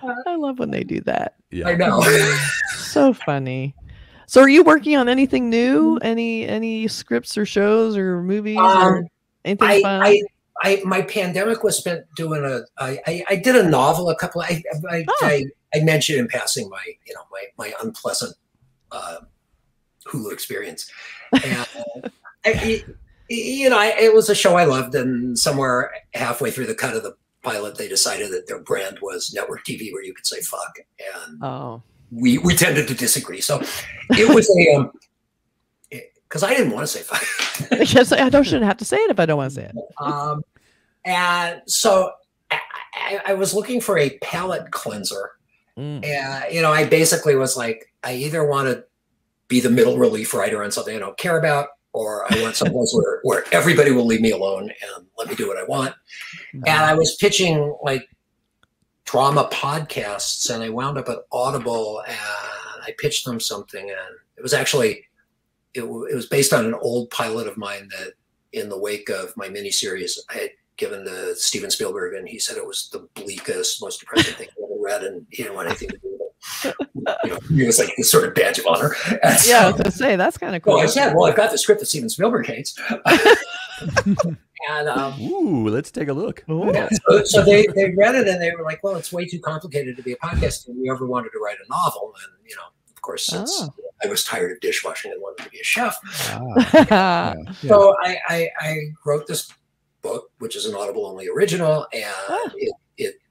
uh, I love when they do that. Yeah. I know. So funny. So are you working on anything new? Any any scripts or shows or movies or Um, anything I, fun? I, I, my pandemic was spent doing a. I, I, I did a novel a couple. I, I, Oh. I, I mentioned in passing my, you know, my, my unpleasant uh, Hulu experience, and I, it- you know, I, it was a show I loved, and somewhere halfway through the cut of the pilot, they decided that their brand was network TV, where you could say "fuck," and oh. We we tended to disagree. So it was a. Um, because I didn't want to say fuck. Yes, I don't shouldn't have to say it if I don't want to say it. um, and so I, I, I was looking for a palate cleanser. Mm. And, you know, I basically was like, I either want to be the middle relief writer on something I don't care about, or I want someplace where, where everybody will leave me alone and let me do what I want. And I was pitching like drama podcasts, and I wound up at Audible, and I pitched them something, and it was actually it, it was based on an old pilot of mine that, in the wake of my miniseries, I had given to Steven Spielberg, and he said it was the bleakest, most depressing thing he ever read, and he didn't want anything to do it. You know, it was like this sort of badge of honor. And so- Yeah, I was gonna say that's kind of cool. well, I said, well, I've got the script that Steven Spielberg hates. and um, Ooh, let's take a look. Yeah, so, so they, they read it and they were like, well, it's way too complicated to be a podcast. And we ever wanted to write a novel. And, you know, of course, since Oh. I was tired of dishwashing and wanted to be a chef. Ah, yeah. So I, I, I wrote this book, which is an Audible only original. And Ah. it, it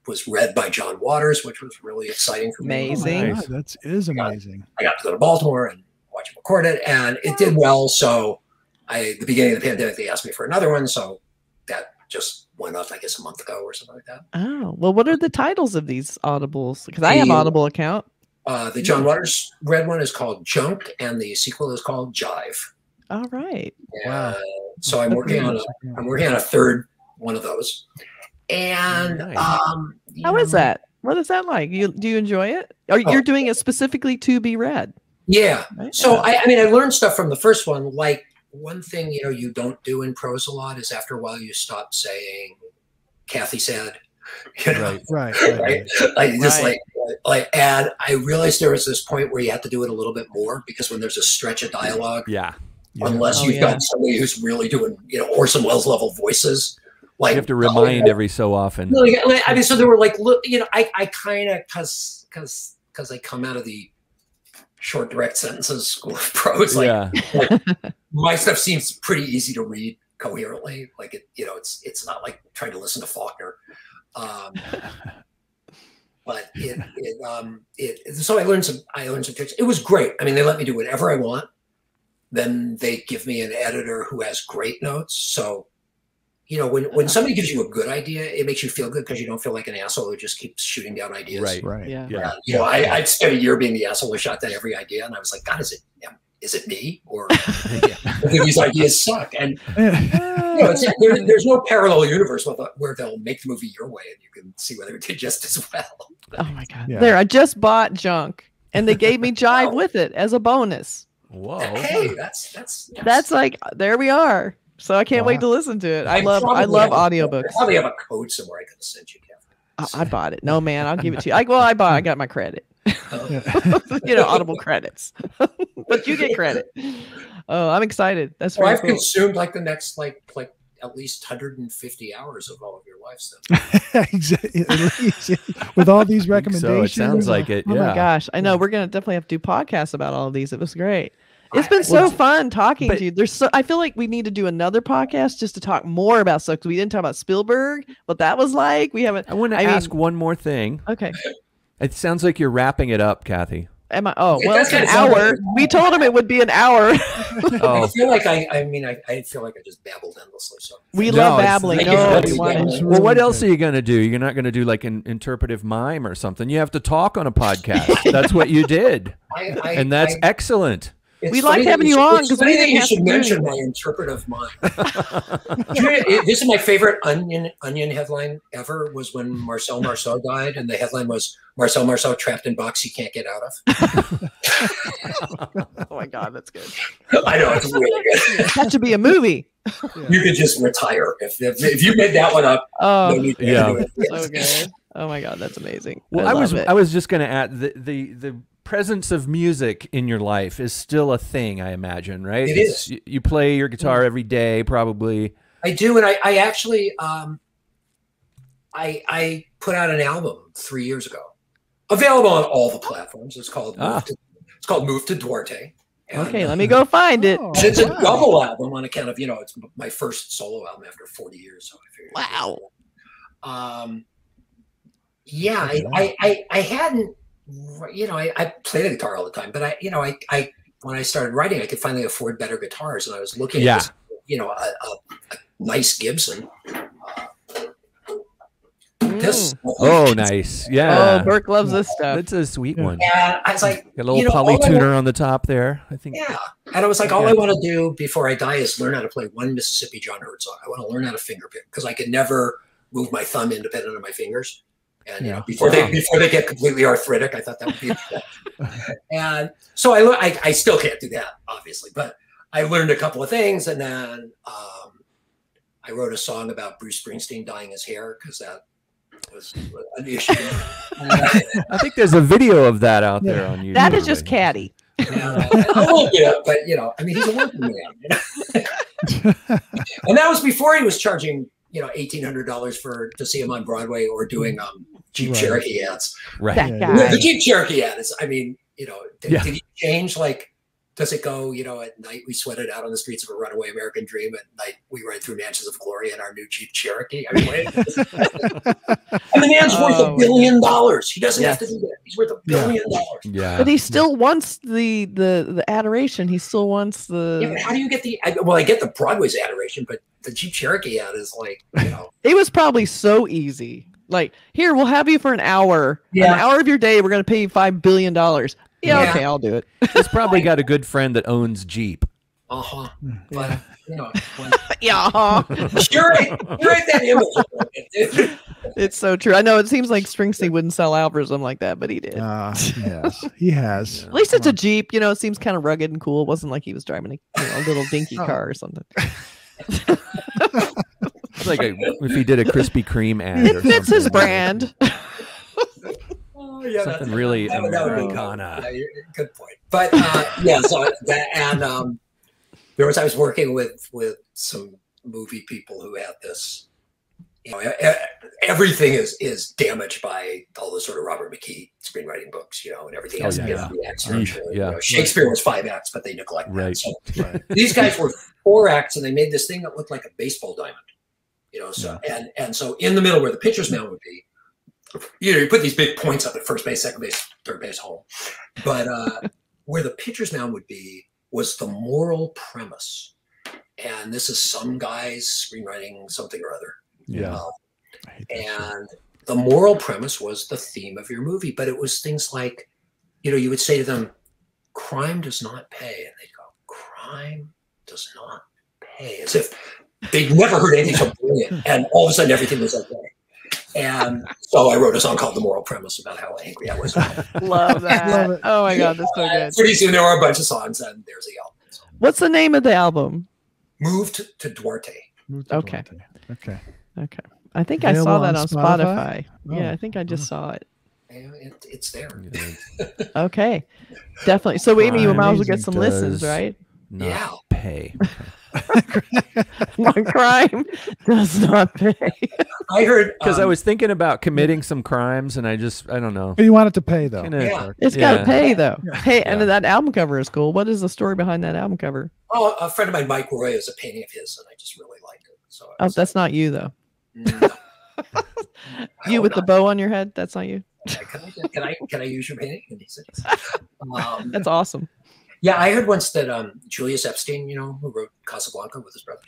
was read by John Waters, which was really exciting for me. Amazing. Oh, that is amazing. I got to go to Baltimore and watch him record it, and it did well. So, I at the beginning of the pandemic, they asked me for another one, so that just went up, I guess, a month ago or something like that. Oh well, what are the titles of these audibles? Because I have The- Audible account. Uh, the John Waters read one is called Junk, and the sequel is called Jive. All right. Wow. Uh, so I'm working on a, I'm working on a third one of those, and Nice. um, you How is know, that? What is that like? You do you enjoy it? Or Oh. you're doing it specifically to be read? Yeah. right? So I, I mean, I learned stuff from the first one. Like one thing you know you don't do in prose a lot is after a while you stop saying, "Kathy said," you know, Right. Right. right, right? right. Like just Right. like like. And I realized there was this point where you have to do it a little bit more because when there's a stretch of dialogue, Yeah. Yeah. unless Oh, you've yeah. got somebody who's really doing you know Orson Welles level voices, like You have to remind every so often. No, like, like, I mean, so there were like, look, you know, I, I kind of, cause, cause, cause I come out of the short direct sentences school of prose. Like, yeah. my stuff seems pretty easy to read coherently. Like it, you know, it's, it's not like trying to listen to Faulkner. Um, but it, it, um, it, so I learned some, I learned some tricks. It was great. I mean, they let me do whatever I want. Then they give me an editor who has great notes. So, you know, when, when somebody gives you a good idea, it makes you feel good because you don't feel like an asshole who just keeps shooting down ideas. Right. Right. Yeah. Yeah. Uh, you know, I, I'd spent a year being the asshole who shot down every idea, and I was like, God, is it am- is it me or do these ideas suck? And you know, it's, there, there's no parallel universe with, where they'll make the movie your way, and you can see whether it did just as well. Oh my god. Yeah. There, I just bought junk and they gave me jive Oh. with it as a bonus. Whoa. Hey, that's that's That's like there we are. So I can't wait to listen to it. I, I love I love have- audiobooks. I probably have a code somewhere I could have sent you, I, I bought it. No man, I'll give it to you. I well, I bought I got my credit. Oh. You know, audible credits. but you get credit. Oh, I'm excited. That's So very I've cool. consumed like the next like like at least 150 hours of all of your live stuff. exactly. With all these recommendations. So it sounds like it. Oh my gosh. I know we're gonna definitely have to do podcasts about all of these. It was great. It's I- been so well, fun talking but- to you. There's so I feel like we need to do another podcast just to talk more about stuff. 'cause we didn't talk about Spielberg, what that was like. We haven't I want to I mean- ask one more thing. okay. It sounds like you're wrapping it up, Kathy. Am I oh well does it's an kinda like hour. We told him it would be an hour. Oh. I Oh, feel like I I mean I, I feel like I just babbled endlessly. So we No, love babbling. Thank No, we It's want really- it. well, what else are you going to do? You're not going to do like an interpretive mime or something. You have to talk on a podcast. That's what you did, I, I, and that's I, excellent. It's We like having you should- on it's 'cause we funny that you should mention my interpretive mind. You know, it- this is my favorite onion onion headline ever. Was when Marcel Marceau died, and the headline was Marcel Marceau trapped in box he can't get out of. Oh my god, that's good. I know it's really good. That should be a movie. You could just retire if if, if you made that one up. Oh, no Yeah. do it. Oh my god, that's amazing. Well, I, I, was it. I was just going to add the, the the presence of music in your life is still a thing. I imagine, right? It It's- is. You, you play your guitar every day, probably. I do, and I, I actually um, I I put out an album three years ago, available on all the platforms. It's called Ah. Move to, it's called Move to Duarte. And, okay, uh, let me go find it. Oh, And it's a double album on account of you know it's my first solo album after 40 years. So I figured. Wow. Um, yeah, I, I, I, I hadn't, you know, I, I play the guitar all the time, but I, you know, I, I, when I started writing, I could finally afford better guitars, and I was looking Yeah. at, this, you know, a, a, a nice Gibson. This, mm. Oh, nice. Yeah. Oh, Burke loves this stuff. It's a sweet one. Yeah. I was like, a little you know, poly all I tuner on the top there. I think. Yeah. And I was like, all Yeah. I want to do before I die is learn how to play one Mississippi John Hurt song. I want to learn how to finger pick because I could never move my thumb independent of my fingers. And you know, before Wow. they before they get completely arthritic, I thought that would be. and so I, lear- I I still can't do that, obviously, but I learned a couple of things, and then um, I wrote a song about Bruce Springsteen dyeing his hair because that was an issue. Uh, I think there's a video of that out there on YouTube. that is just catty. and, uh, a little bit, but you know, I mean, he's a working man. You know? and that was before he was charging you know eighteen hundred dollars for to see him on Broadway or doing um Jeep Right. Cherokee ads. Right. That Yeah, The, the Jeep Cherokee ad is, I mean, you know, did, Yeah. did he change like? Does it go, you know, at night we sweat it out on the streets of a runaway American dream. At night we ride through mansions of glory in our new Jeep Cherokee. I mean, and the man's worth Oh, a billion dollars. He doesn't have to do that. He's worth a Yeah. billion dollars. Yeah. But he still wants the the the adoration. He still wants Yeah, the. how do you get the? I, well, I get the Broadway's adoration, but the Jeep Cherokee ad is like, you know, It was probably so easy. Like, here, we'll have you for an hour. An Yeah. hour of your day, we're gonna pay you five billion dollars. Yeah, Yeah. okay, I'll do it. He's probably got a good friend that owns Jeep. uh huh. But you know, when, yeah. curate, curate that image. a little bit, dude. It's so true. I know it seems like Springsteen wouldn't sell out for something like that, but he did. Uh, yes, he has. At least it's a. Jeep, you know, it seems kind of rugged and cool. It wasn't like he was driving a, you know, a little dinky Oh. car or something. It's like a, if he did a Krispy Kreme ad. or It fits his something. brand. Oh, yeah, Something really that would- that would be- Americana. Yeah, good point. But uh, yeah, so that and um, there was I was working with with some movie people who had this. You know, everything is is damaged by all the sort of Robert McKee screenwriting books, you know, and everything Oh, has to yeah, get yeah. three acts. Structure. You know, Shakespeare was five acts, but they neglected Right. that. So Right. these guys were four acts and they made this thing that looked like a baseball diamond you know so and and so in the middle where the pitcher's mound would be you know you put these big points up at first base second base third base home but uh where the pitcher's mound would be was the moral premise. And this is some guy's screenwriting something or other. Yeah. I hate that shit. and the moral premise was the theme of your movie but it was things like you know you would say to them crime does not pay. And they'd go crime does not pay as if they'd never heard anything so brilliant and all of a sudden everything was okay and so i wrote a song called the moral premise about how angry i was Love that. Love. Oh my god, that's so Uh, good. pretty soon there were a bunch of songs and there's the album so What's the name of the album? moved to duarte Move to Okay. Duarte. Okay. Okay. I think I saw that on on Spotify? Spotify. Yeah, Oh. I think I just saw it. It, it's there Okay. Definitely. So maybe you might as well get amazing some listens, right? Not Yeah. pay. My crime does not pay. i heard Because I um, was thinking about committing some crimes, and I just I don't know. But you want it to pay though. Kinda- Yeah. It's Yeah. got to pay though. Hey, and that album cover is cool. What is the story behind that album cover? oh a friend of mine mike roy is a painting of his and i just really liked it so Oh, was that's not you though. like, "Mm, You hope with the bow on your head? That's not you. can I, can I can I use your painting? And he said, um, That's awesome. Yeah, I heard once that um, Julius Epstein, you know, who wrote Casablanca with his brother,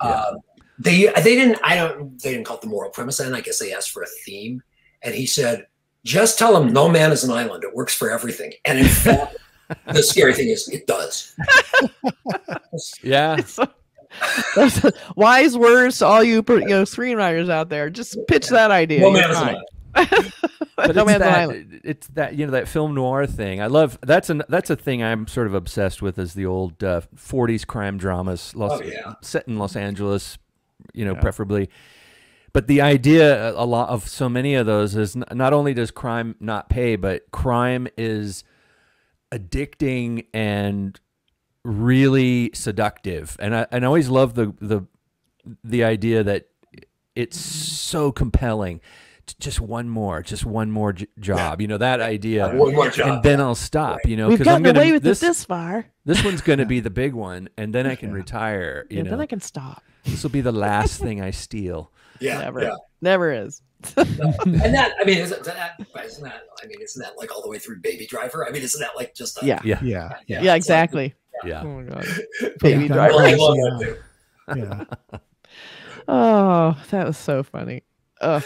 um, they they didn't I don't they didn't call it the moral premise, and I guess they asked for a theme, and he said, just tell them no man is an island. It works for everything, and in fact, the scary thing is it does. Yeah, So- That's wise words to all you you know screenwriters out there. Just pitch that idea. No man is an island. But No it's Man's that, Island. it's that you know that film noir thing. I love that's an that's a thing I'm sort of obsessed with is the old uh, 40s crime dramas, Los, Oh, yeah. set in Los Angeles, you know, Yeah. preferably. But the idea a lot of so many of those is n- not only does crime not pay, but crime is addicting and really seductive. And I and I always love the the the idea that it's so compelling. J- Just one more, just one more j- job. You know that idea, One more job. and then I'll stop. You know, We've because I'm gonna away with this it this far. this one's going to be the big one, and then I can Yeah. retire. You Yeah, know, then I can stop. this will be the last thing I steal. yeah, Never. yeah. Never is. And that I mean, isn't that isn't that I mean, isn't that like all the way through Baby Driver? I mean, isn't that like just a, Yeah. Yeah, Yeah. Yeah, it's like- exactly. yeah. Oh my god. Baby Baby driver. I love that. Yeah. Oh, that was so funny. Ugh.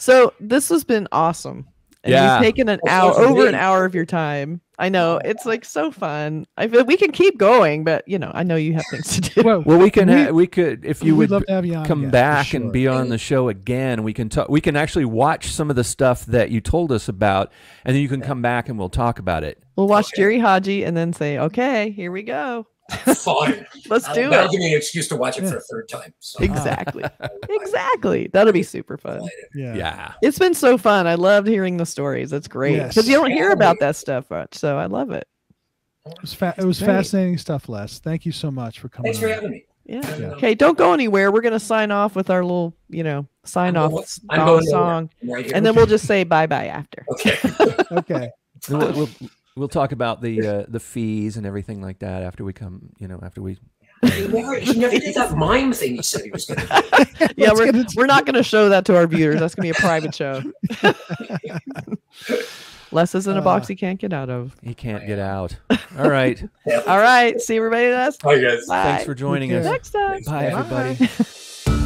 So this has been awesome. And Yeah. you've taken an hour over an hour of your time. I know oh, it's like so fun. I feel we can keep going, but you know, I know you have things to do. Well, Well, we can. We- ha- we could, if you we'd love to have you on come again, for back and be on the show again, we can talk. We can actually watch some of the stuff that you told us about, and then you can come back and we'll talk about it. We'll watch Okay. Giri/Haji and then say, "Okay, here we go. Fine. Let's That'll- do that'll give me an excuse to watch it for a third time. So Exactly. exactly. That'll be super fun. Yeah. Yeah. It's been so fun. I loved hearing the stories. That's great because you don't hear about that stuff much. So I love it. It was, fa- it was fascinating stuff, Les. Thank you so much for coming. Thanks for on. having me. Yeah. Yeah. Okay, don't go anywhere. We're gonna sign off with our little, you know, sign I'm off going- song, going nowhere. song, I'm right and then we'll just say bye bye after. okay. Okay. We'll, we'll, we'll talk about the uh, the fees and everything like that after we come. You know, after we. he, never, he never did that mime thing he said he was going to do. yeah, we're, get into- we're not gonna show that to our viewers. That's gonna be a private show. Les is in a box Uh, he can't get out of. He can't get out. All right. All right. see everybody next Bye, guys. Bye. Thanks for joining us. next time. Bye, Bye. everybody.